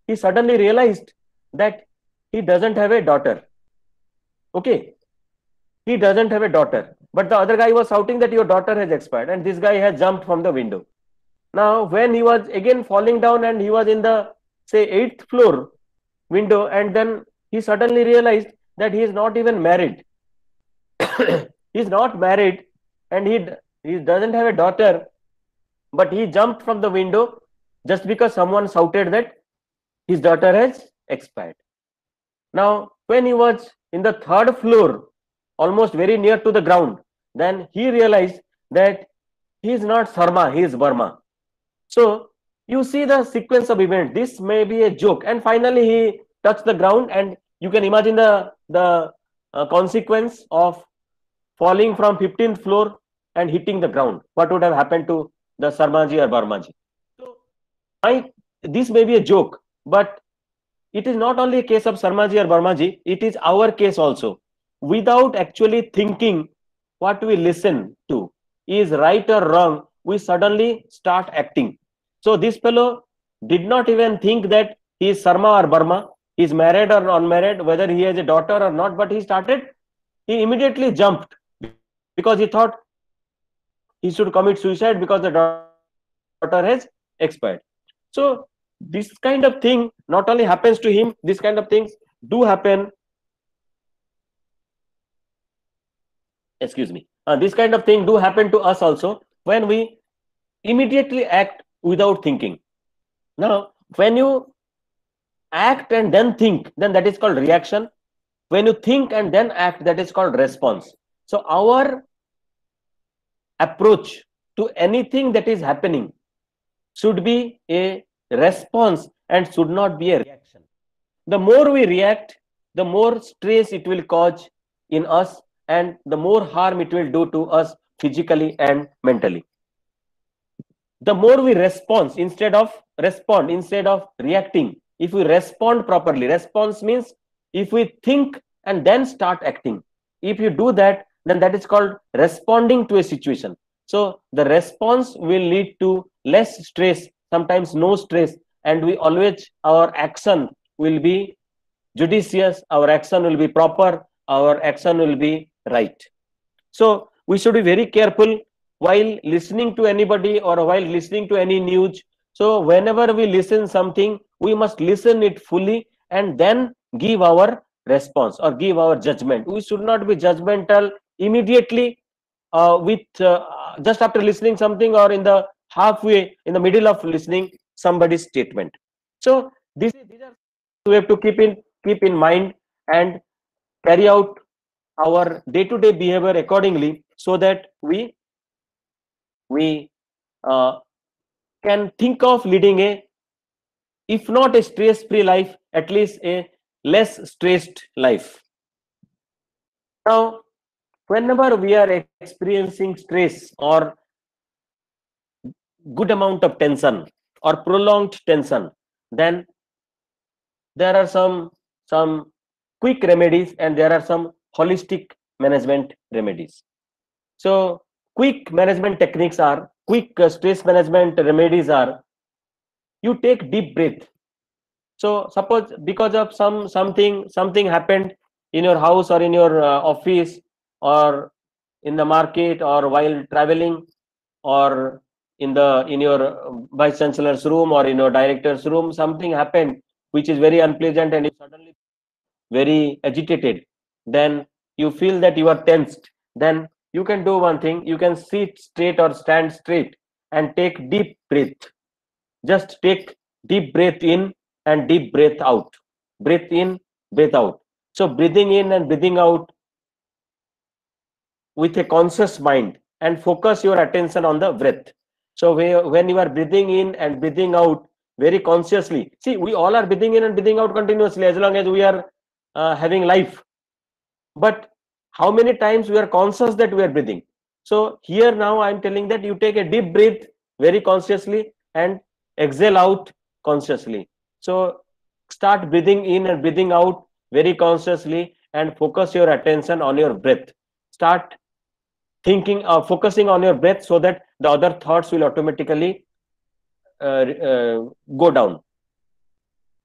he suddenly realized that he doesn't have a daughter. Okay? He doesn't have a daughter. But the other guy was shouting that your daughter has expired and this guy has jumped from the window. Now when he was again falling down and he was in the say eighth floor window and then he suddenly realized that he is not even married. [COUGHS] He is not married and he he doesn't have a daughter but he jumped from the window just because someone shouted that his daughter has expired. Now when he was in the third floor almost very near to the ground then he realized that he is not sarma he is burma so you see the sequence of events this may be a joke. And finally he touched the ground and you can imagine the the uh, consequence of falling from 15th floor and hitting the ground. What would have happened to the sarmaji or barmaji? So I, this may be a joke but it is not only a case of sarmaji or barmaji it is our case also. Without actually thinking what we listen to is right or wrong we suddenly start acting so this fellow did not even think that he is sarma or burma. He is married or unmarried whether he has a daughter or not but he started he immediately jumped because he thought he should commit suicide because the daughter has expired. So this kind of thing not only happens to him this kind of things do happen. Excuse me. Uh, this kind of thing do happen to us also when we immediately act without thinking. Now when you act and then think then that is called reaction. When you think and then act that is called response. So our approach to anything that is happening should be a response and should not be a reaction. The more we react the more stress it will cause in us and the more harm it will do to us physically and mentally the more we respond instead of respond instead of reacting if we respond properly response means if we think and then start acting. If you do that then that is called responding to a situation. So the response will lead to less stress sometimes no stress and we always our action will be judicious our action will be proper our action will be right. So we should be very careful while listening to anybody or while listening to any news. So whenever we listen something we must listen it fully and then give our response or give our judgment. We should not be judgmental immediately uh, with uh, just after listening something or in the halfway in the middle of listening somebody's statement. So this these are we have to keep in keep in mind and carry out our day-to-day behavior accordingly so that we we uh, can think of leading a if not a stress-free life at least a less stressed life. Now whenever we are experiencing stress or good amount of tension or prolonged tension then there are some some quick remedies and there are some holistic management remedies. So quick management techniques are quick uh, stress management remedies are you take deep breath. So suppose because of some something something happened in your house or in your uh, office or in the market or while traveling or in the in your vice chancellor's room or in your director's room something happened which is very unpleasant and you suddenly very agitated then you feel that you are tensed then you can do one thing. You can sit straight or stand straight and take deep breath. Just take deep breath in and deep breath out. Breath in breath out. So breathing in and breathing out with a conscious mind and focus your attention on the breath. So when you are breathing in and breathing out very consciously see we all are breathing in and breathing out continuously as long as we are uh, having life. But how many times we are conscious that we are breathing. So here now i'm telling that you take a deep breath very consciously and exhale out consciously. So start breathing in and breathing out very consciously and focus your attention on your breath. Start thinking or uh, focusing on your breath so that the other thoughts will automatically uh, uh, go down.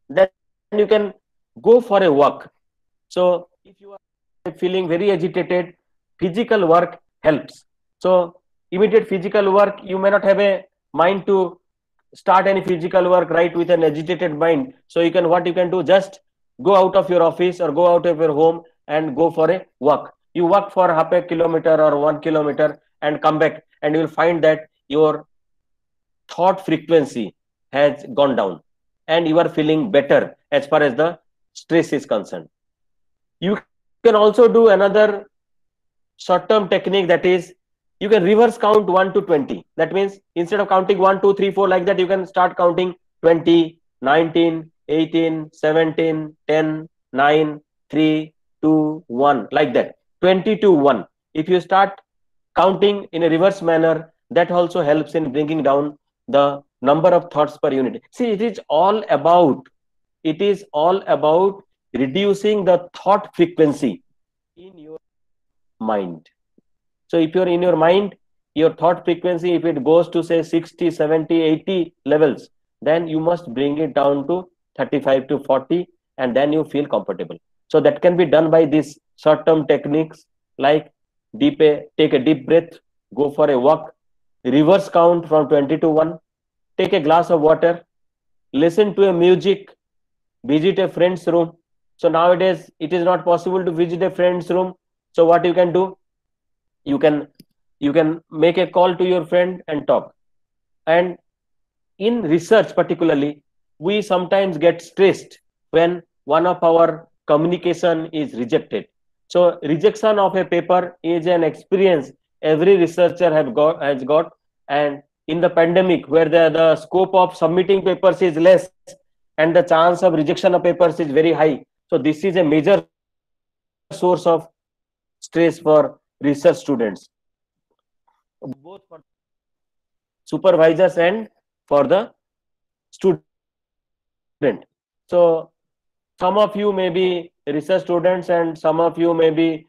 Then you can go for a walk. So if you are feeling very agitated physical work helps. So immediate physical work you may not have a mind to start any physical work right with an agitated mind. So you can what you can do just go out of your office or go out of your home and go for a walk. You walk for half a kilometer or one kilometer and come back and you will find that your thought frequency has gone down and you are feeling better as far as the stress is concerned. You can also do another short term technique that is you can reverse count 1 to 20 that means instead of counting 1 2 3 4 like that you can start counting 20 19 18, 17, 10, 9, 3, 2, 1, like that. 20 to 1. If you start counting in a reverse manner, that also helps in bringing down the number of thoughts per unit. See, it is all about, it is all about reducing the thought frequency in your mind. So if you're in your mind, your thought frequency, if it goes to say 60, 70, 80 levels, then you must bring it down to 35 to 40 and then you feel comfortable. So that can be done by these short-term techniques like deep a, take a deep breath, go for a walk, reverse count from 20 to 1, take a glass of water, listen to a music, visit a friend's room. So nowadays it is not possible to visit a friend's room. So what you can do? You can you can make a call to your friend and talk. And in research particularly, we sometimes get stressed when one of our communication is rejected. So rejection of a paper is an experience every researcher have got has got and in the pandemic where the, the scope of submitting papers is less and the chance of rejection of papers is very high so this is a major source of stress for research students. Both for supervisors and for the student. So some of you may be research students and some of you may be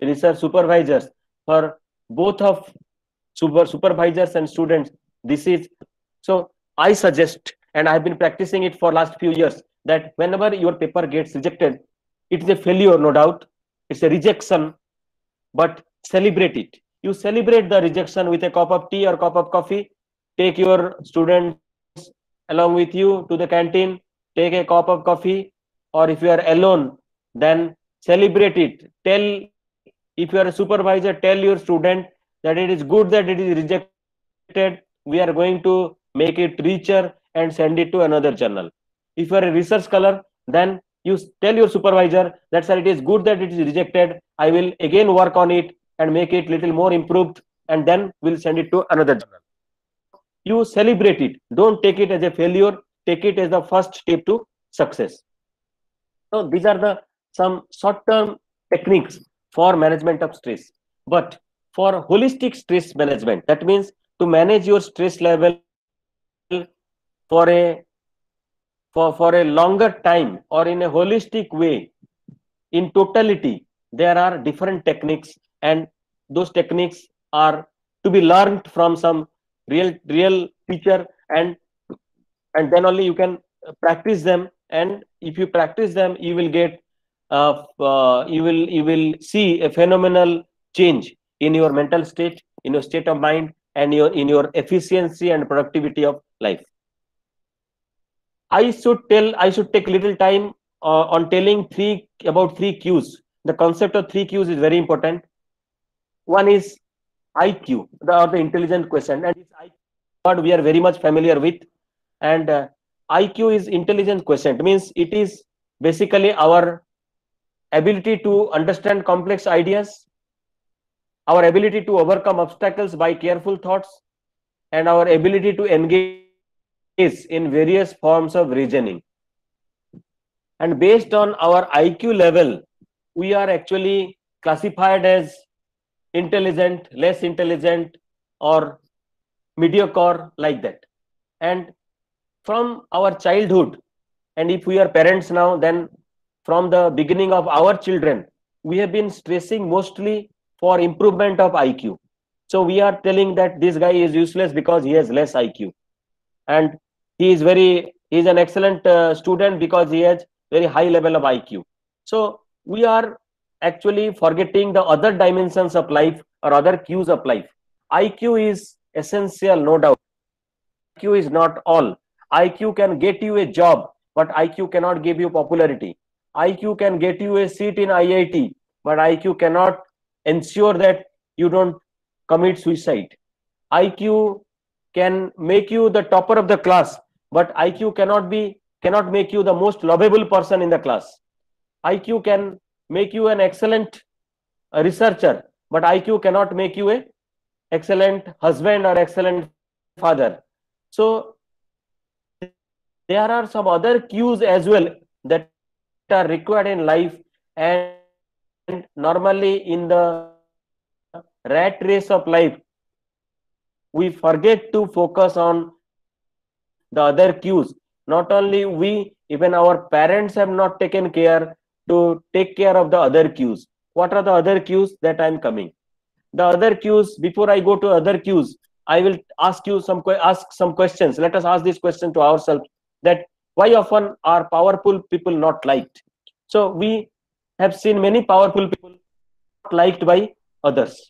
research supervisors. For both of super supervisors and students this is so i suggest and i've been practicing it for last few years that whenever your paper gets rejected it is a failure no doubt. It's a rejection but celebrate it. You celebrate the rejection with a cup of tea or cup of coffee. Take your students along with you to the canteen. Take a cup of coffee. Or if you are alone then celebrate it. Tell if you are a supervisor tell your student that it is good that it is rejected. We are going to make it richer and send it to another journal if you are a research scholar then you tell your supervisor that sir it is good that it is rejected. I will again work on it and make it little more improved and then we'll send it to another journal. You celebrate it. Don't take it as a failure. Take it as the first step to success. So these are the some short term techniques for management of stress. But for holistic stress management that means to manage your stress level for a for, for a longer time or in a holistic way in totality there are different techniques and those techniques are to be learned from some real real teacher and and then only you can practice them. And if you practice them you will get uh, uh, you will you will see a phenomenal change in your mental state in your state of mind and your in your efficiency and productivity of life i should tell i should take little time uh, on telling three about three cues. The concept of three cues is very important. One is iq the, or the intelligent question and it's IQ word we are very much familiar with. And uh, iq is intelligent quotient means it is basically our ability to understand complex ideas our ability to overcome obstacles by careful thoughts and our ability to engage in various forms of reasoning. And based on our iq level we are actually classified as intelligent less intelligent or mediocre like that. And from our childhood and if we are parents now then from the beginning of our children we have been stressing mostly for improvement of iq so we are telling that this guy is useless because he has less iq and he is very he is an excellent uh, student because he has very high level of iq so we are actually forgetting the other dimensions of life or other cues of life. Iq is essential no doubt. Iq is not all. Iq can get you a job but iq cannot give you popularity. Iq can get you a seat in iit but iq cannot ensure that you don't commit suicide. Iq can make you the topper of the class but iq cannot be cannot make you the most lovable person in the class. Iq can make you an excellent uh, researcher but iq cannot make you a excellent husband or excellent father. So there are some other cues as well that are required in life and, and normally in the rat race of life we forget to focus on the other cues. Not only we even our parents have not taken care to take care of the other cues. What are the other cues that i'm coming? The other cues before i go to other cues i will ask you some ask some questions. Let us ask this question to ourselves that why often are powerful people not liked? So we have seen many powerful people liked by others.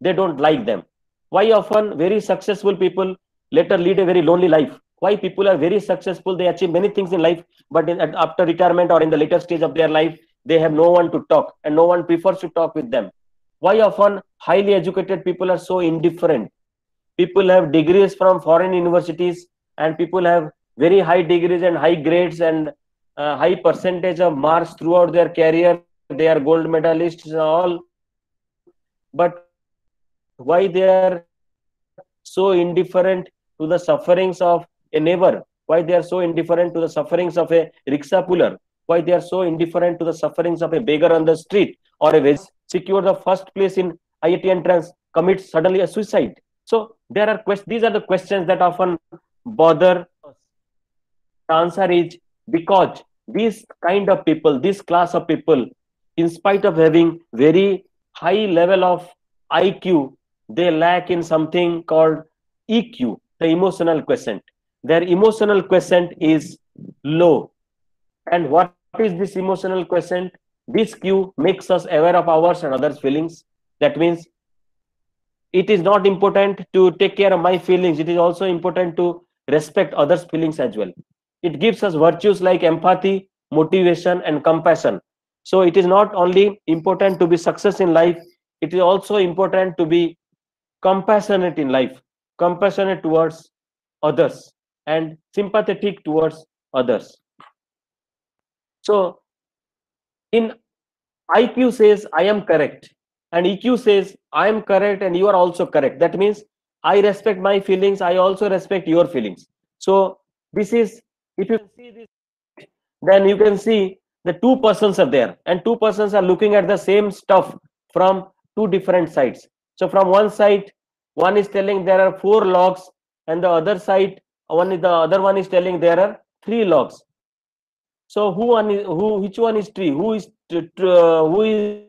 They don't like them. Why often very successful people later lead a very lonely life. Why? People are very successful. They achieve many things in life but in, after retirement or in the later stage of their life they have no one to talk and no one prefers to talk with them. Why often highly educated people are so indifferent? People have degrees from foreign universities and people have very high degrees and high grades and uh, high percentage of marks throughout their career. They are gold medalists all. But why they are so indifferent to the sufferings of a neighbor. Why they are so indifferent to the sufferings of a rickshaw puller? Why they are so indifferent to the sufferings of a beggar on the street? Or a secure the first place in IIT entrance commits suddenly a suicide. So there are questions these are the questions that often bother us. The answer is because these kind of people this class of people in spite of having very high level of iq they lack in something called eq the emotional quotient. Their emotional quotient is low. And what is this emotional quotient? This q makes us aware of ours and others feelings. That means it is not important to take care of my feelings. It is also important to respect others feelings as well. It gives us virtues like empathy motivation and compassion. So it is not only important to be success in life it is also important to be compassionate in life compassionate towards others and sympathetic towards others. So in iq says i am correct and eq says i am correct and you are also correct. That means i respect my feelings i also respect your feelings. So this is if you see this then you can see the two persons are there and two persons are looking at the same stuff from two different sides. So from one side one is telling there are four logs and the other side one is the other one is telling there are three logs. So who one is who which one is tree? Who is uh, who is,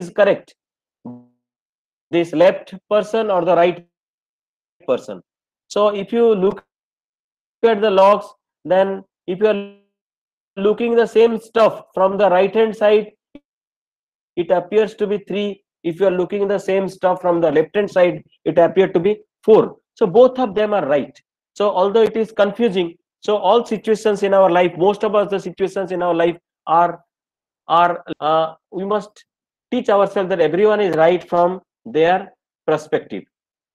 is correct? This left person or the right person? So if you look at the logs then if you are looking the same stuff from the right hand side it appears to be 3 if you are looking at the same stuff from the left hand side it appeared to be 4 so both of them are right so although it is confusing so all situations in our life most of us the situations in our life are are uh, we must teach ourselves that everyone is right from their perspective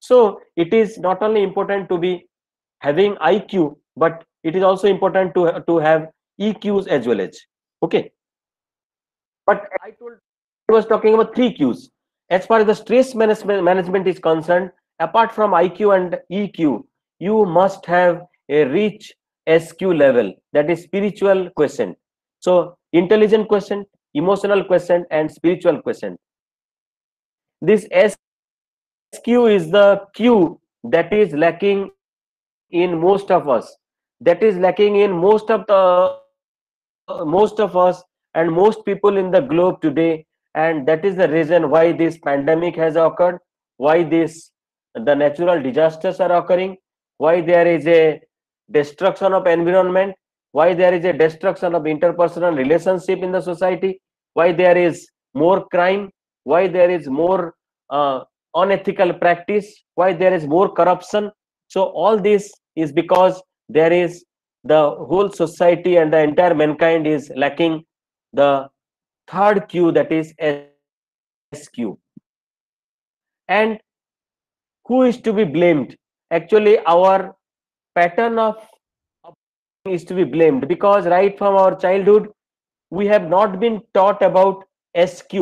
so it is not only important to be having iq but it is also important to to have EQs as well as okay. But I told I was talking about three Qs. As far as the stress management management is concerned, apart from IQ and EQ, you must have a rich SQ level. That is spiritual question. So intelligent question emotional question and spiritual question. This SQ is the Q that is lacking in most of us. That is lacking in most of the most of us and most people in the globe today and that is the reason why this pandemic has occurred why this the natural disasters are occurring why there is a destruction of environment why there is a destruction of interpersonal relationship in the society why there is more crime why there is more uh, unethical practice why there is more corruption. So all this is because there is the whole society and the entire mankind is lacking the third q that is sq and who is to be blamed? Actually our pattern of is to be blamed because right from our childhood we have not been taught about sq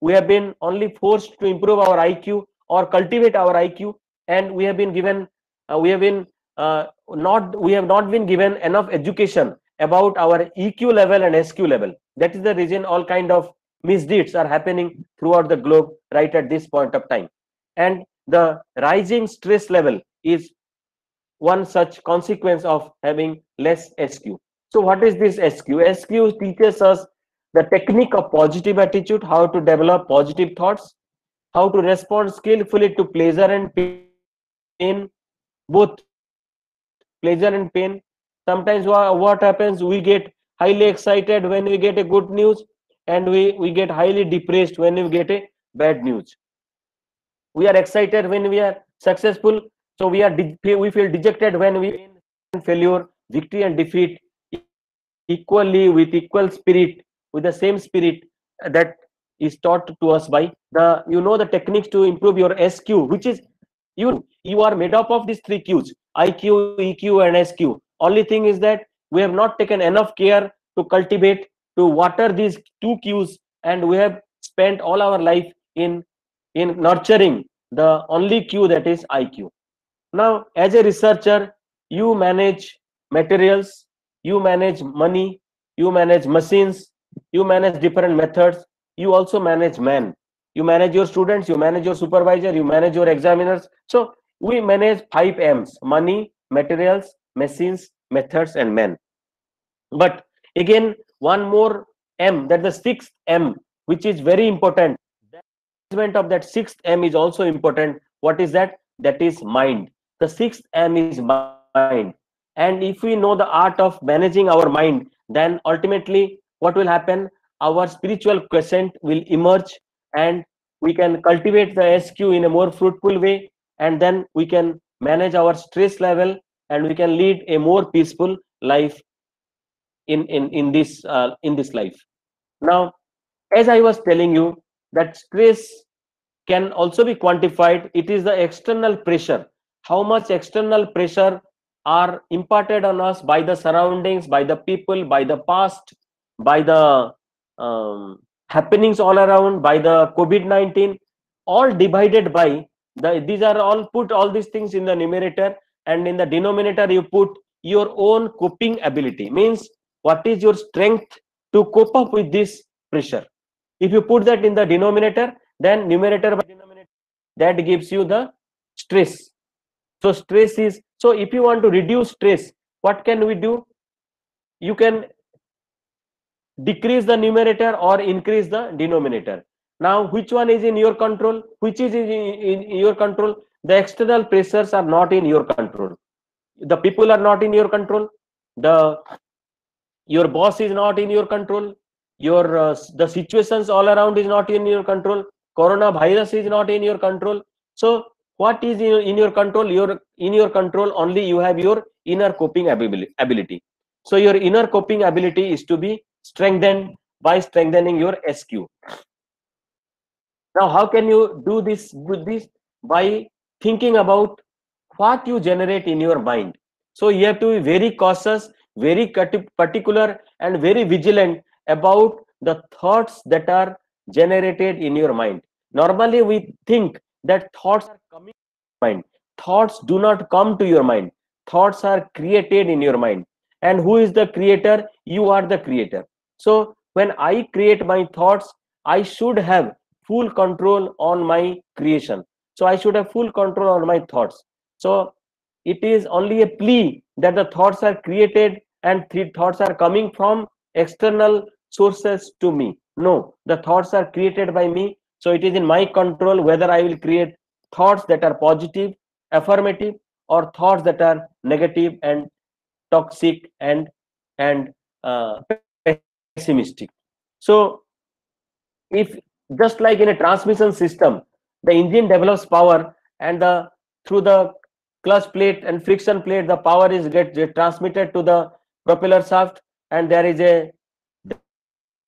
we have been only forced to improve our iq or cultivate our iq and we have been given uh, we have been uh, not we have not been given enough education about our eq level and sq level that is the reason all kind of misdeeds are happening throughout the globe right at this point of time. And the rising stress level is one such consequence of having less sq so what is this sq sq teaches us the technique of positive attitude how to develop positive thoughts how to respond skillfully to pleasure and pain both pleasure and pain. Sometimes what happens we get highly excited when we get a good news and we we get highly depressed when we get a bad news. We are excited when we are successful. So we are we feel dejected when we failure victory and defeat equally with equal spirit with the same spirit that is taught to us by the you know the techniques to improve your sq which is you you are made up of these three qs iq eq and sq only thing is that we have not taken enough care to cultivate to water these two qs and we have spent all our life in in nurturing the only q that is iq now as a researcher you manage materials you manage money you manage machines you manage different methods you also manage men you manage your students you manage your supervisor you manage your examiners. So we manage five m's money materials machines methods and men but again one more m that the sixth m which is very important. Management of that sixth m is also important. What is that? That is mind. The sixth m is mind. And if we know the art of managing our mind then ultimately what will happen? Our spiritual crescent will emerge and we can cultivate the sq in a more fruitful way. And then we can manage our stress level and we can lead a more peaceful life in in in this uh, in this life. Now as i was telling you that stress can also be quantified it is the external pressure. How much external pressure are imparted on us by the surroundings by the people by the past by the um, happenings all around by the covid-19 all divided by the these are all put all these things in the numerator and in the denominator you put your own coping ability. Means what is your strength to cope up with this pressure? If you put that in the denominator then numerator by denominator that gives you the stress. So stress is so if you want to reduce stress what can we do? You can decrease the numerator or increase the denominator. Now which one is in your control? Which is in, in, in, your control? The external pressures are not in your control. The people are not in your control. The your boss is not in your control your uh, the situations all around is not in your control coronavirus is not in your control so what is in, in your control your in your control only you have your inner coping ability so your inner coping ability is to be strengthened by strengthening your SQ. Now, how can you do this with this? By thinking about what you generate in your mind. So you have to be very cautious, very particular and very vigilant about the thoughts that are generated in your mind. Normally we think that thoughts are coming to your mind. Thoughts do not come to your mind. Thoughts are created in your mind. And who is the creator? You are the creator so when i create my thoughts i should have full control on my creation so i should have full control on my thoughts so it is only a plea that the thoughts are created and three thoughts are coming from external sources to me. No the thoughts are created by me. So it is in my control whether i will create thoughts that are positive affirmative or thoughts that are negative and toxic and and uh, pessimistic. So if just like in a transmission system the engine develops power and the through the clutch plate and friction plate the power is get, get transmitted to the propeller shaft and there is a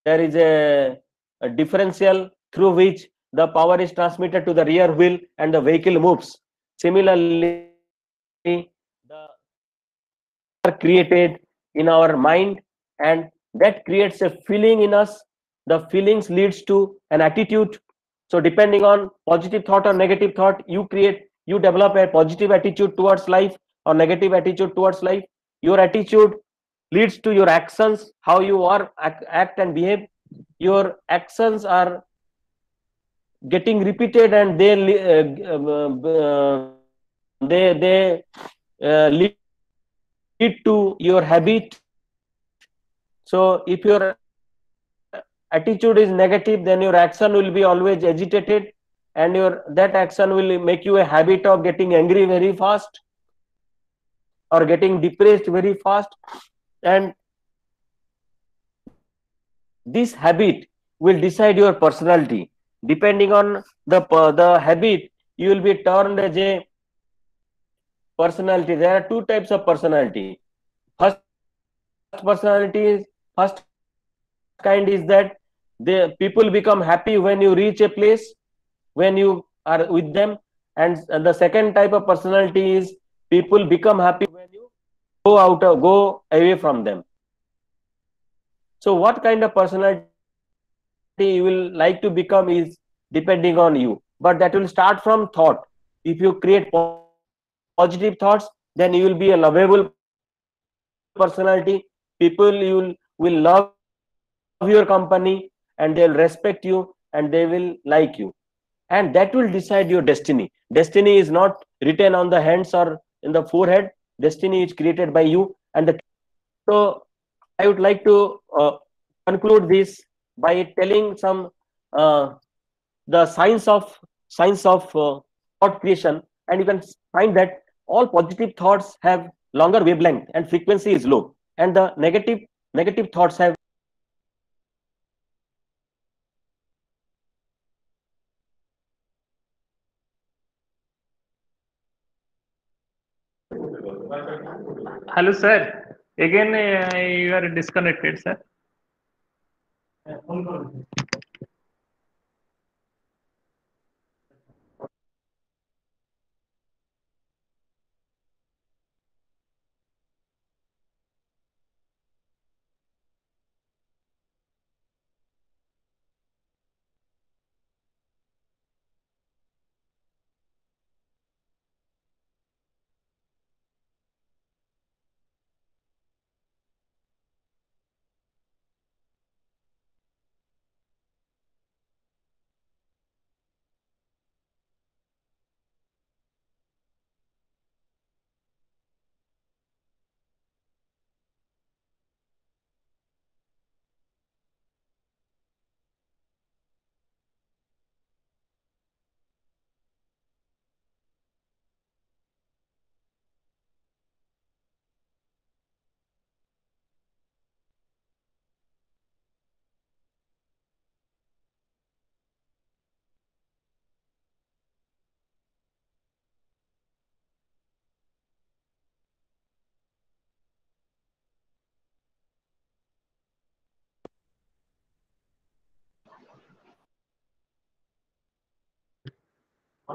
there is a, a differential through which the power is transmitted to the rear wheel and the vehicle moves. Similarly the are created in our mind and that creates a feeling in us. The feelings leads to an attitude. So depending on positive thought or negative thought you create you develop a positive attitude towards life or negative attitude towards life. Your attitude leads to your actions how you are act, and behave. Your actions are getting repeated and they uh, um, uh, they they uh, lead to your habit. So if your attitude is negative then your action will be always agitated and your that action will make you a habit of getting angry very fast or getting depressed very fast. And this habit will decide your personality. Depending on the the habit you will be turned as a personality. There are two types of personality. First personality is first kind is that the people become happy when you reach a place when you are with them. And, the second type of personality is people become happy when you go out of, go away from them. So what kind of personality you will like to become is depending on you. But that will start from thought. If you create positive thoughts then you will be a lovable personality. People you will, will love your company and they'll respect you and they will like you and that will decide your destiny. Destiny is not written on the hands or in the forehead. Destiny is created by you and the so i would like to uh, conclude this by telling some uh, the science of science of uh, thought creation. And you can find that all positive thoughts have longer wavelength and frequency is low. And the negative negative thoughts have Hello, sir. Again, uh, you are disconnected, sir.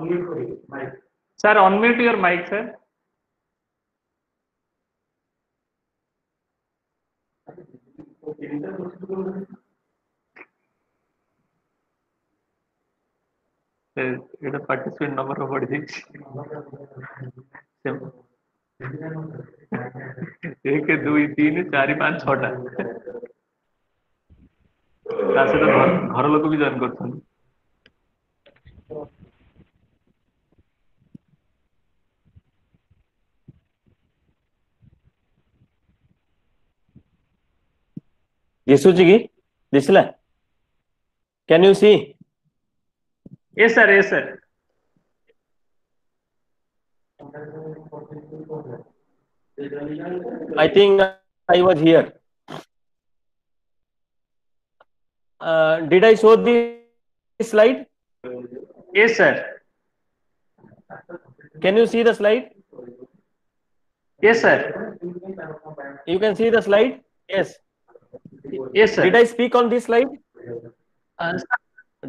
Unmute mic. Sir, unmute your mic, sir. ఇక్కడ एक दु तीन चार पाँच छटा ता सहित घर लोक भी जॉइन कर ಯೇಸುಜಿಗೆ ದಿಸಲ can you see yes sir yes sir I think I was here. Uh, did I show the slide? Yes, sir. Can you see the slide? Yes, sir. You can see the slide? Yes. Yes sir. Did i speak on this slide? Uh,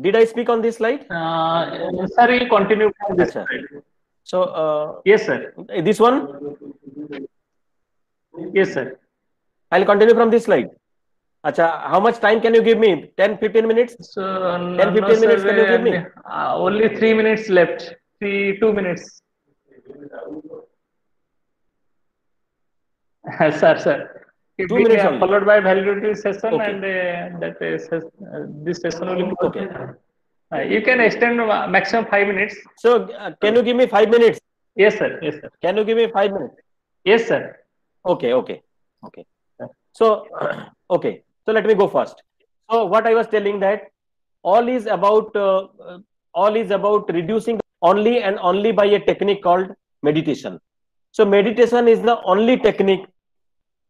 did i speak on this slide? Uh, sir you continue. From this so uh, yes sir. this one? Yes sir. I'll continue from this slide. Acha, how much time can you give me? 10 15 minutes? So 10, 15 minutes can you give me? uh, only three minutes left. Three two minutes. [LAUGHS] Sir, sir. It Two minutes only. followed by valedictory session Okay. and uh, that uh, uh, this session will be Okay. Uh, you can extend uh, maximum five minutes. So, uh, can you give me five minutes? Yes, sir. Yes, sir. Can you give me five minutes? Yes, sir. Okay, okay, okay. So, [CLEARS THROAT] okay. So let me go first. So what I was telling that all is about uh, all is about reducing only and only by a technique called meditation. So meditation is the only technique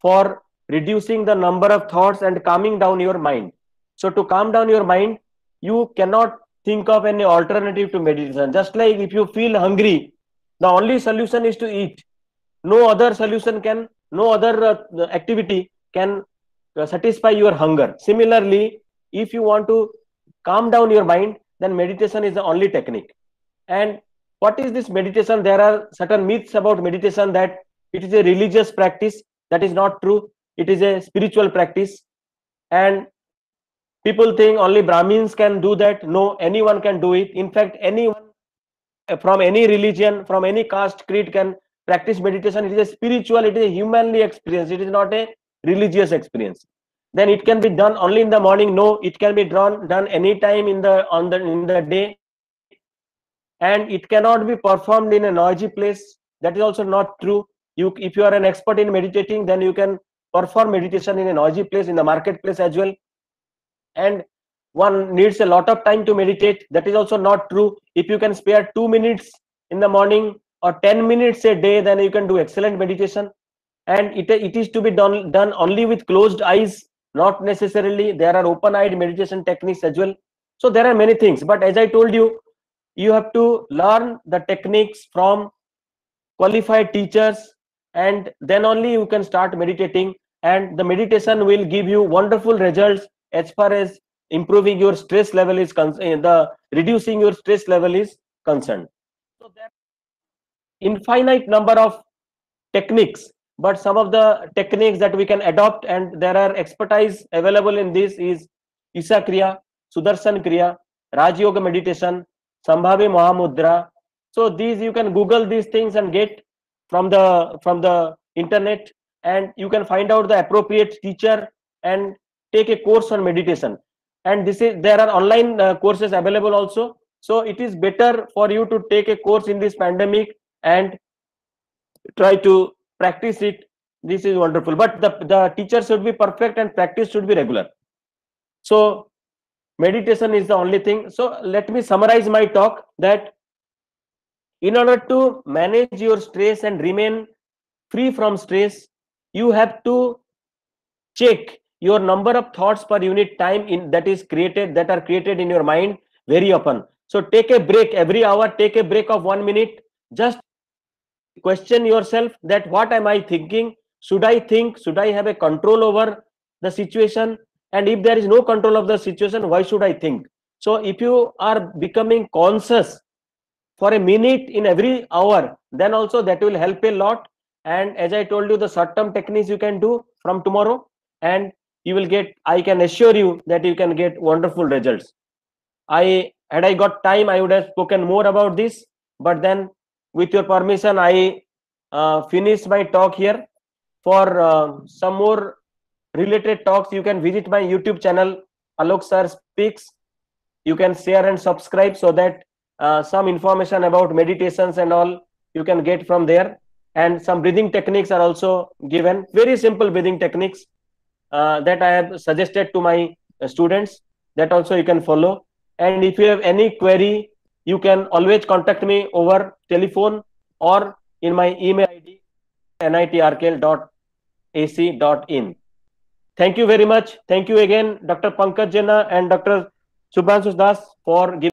for reducing the number of thoughts and calming down your mind. So to calm down your mind, you cannot think of any alternative to meditation. Just like if you feel hungry, the only solution is to eat. No other solution can, no other uh, activity can uh, satisfy your hunger. Similarly, if you want to calm down your mind, then meditation is the only technique. And what is this meditation? There are certain myths about meditation that it is a religious practice. That is not true. It is a spiritual practice. And people think only Brahmins can do that. No, anyone can do it. In fact, anyone uh, from any religion, from any caste, creed can practice meditation. It is a spiritual, it is a humanly experience. It is not a religious experience. Then it can be done only in the morning. No, it can be done done anytime in the on the in the day. And it cannot be performed in a noisy place. That is also not true. You if you are an expert in meditating, then you can perform meditation in a noisy place, in the marketplace as well. And one needs a lot of time to meditate. That is also not true. If you can spare two minutes in the morning or 10 minutes a day, then you can do excellent meditation. And it, it is to be done, done only with closed eyes, not necessarily. There are open eyed meditation techniques as well. So there are many things. But as I told you, you have to learn the techniques from qualified teachers and then only you can start meditating and the meditation will give you wonderful results as far as improving your stress level is concerned eh, the reducing your stress level is concerned. So there infinite number of techniques but some of the techniques that we can adopt and there are expertise available in this is isha kriya sudarshan kriya raj yoga meditation shambhavi mahamudra. So these you can google these things and get from the from the internet and you can find out the appropriate teacher and take a course on meditation. And this is there are online uh, courses available also. So it is better for you to take a course in this pandemic and try to practice it. This is wonderful. But the the teacher should be perfect and practice should be regular. So meditation is the only thing. So let me summarize my talk that in order to manage your stress and remain free from stress you have to check your number of thoughts per unit time in that is created that are created in your mind very often. So take a break. Every hour take a break of 1 minute. Just question yourself that what am i thinking? Should i think? Should i have a control over the situation? And if there is no control of the situation why should i think? So if you are becoming conscious for a minute in every hour then also that will help a lot and as i told you the short term techniques you can do from tomorrow and you will get i can assure you that you can get wonderful results. I had i got time i would have spoken more about this but then with your permission i uh, finish my talk here. For uh, some more related talks you can visit my youtube channel alok sir speaks. You can share and subscribe so that uh, some information about meditations and all you can get from there and some breathing techniques are also given. Very simple breathing techniques uh, that i have suggested to my uh, students. That also you can follow. And if you have any query you can always contact me over telephone or in my email id nitrkl.ac.in thank you very much. Thank you again dr pankaj jena and dr subhanshu das for giving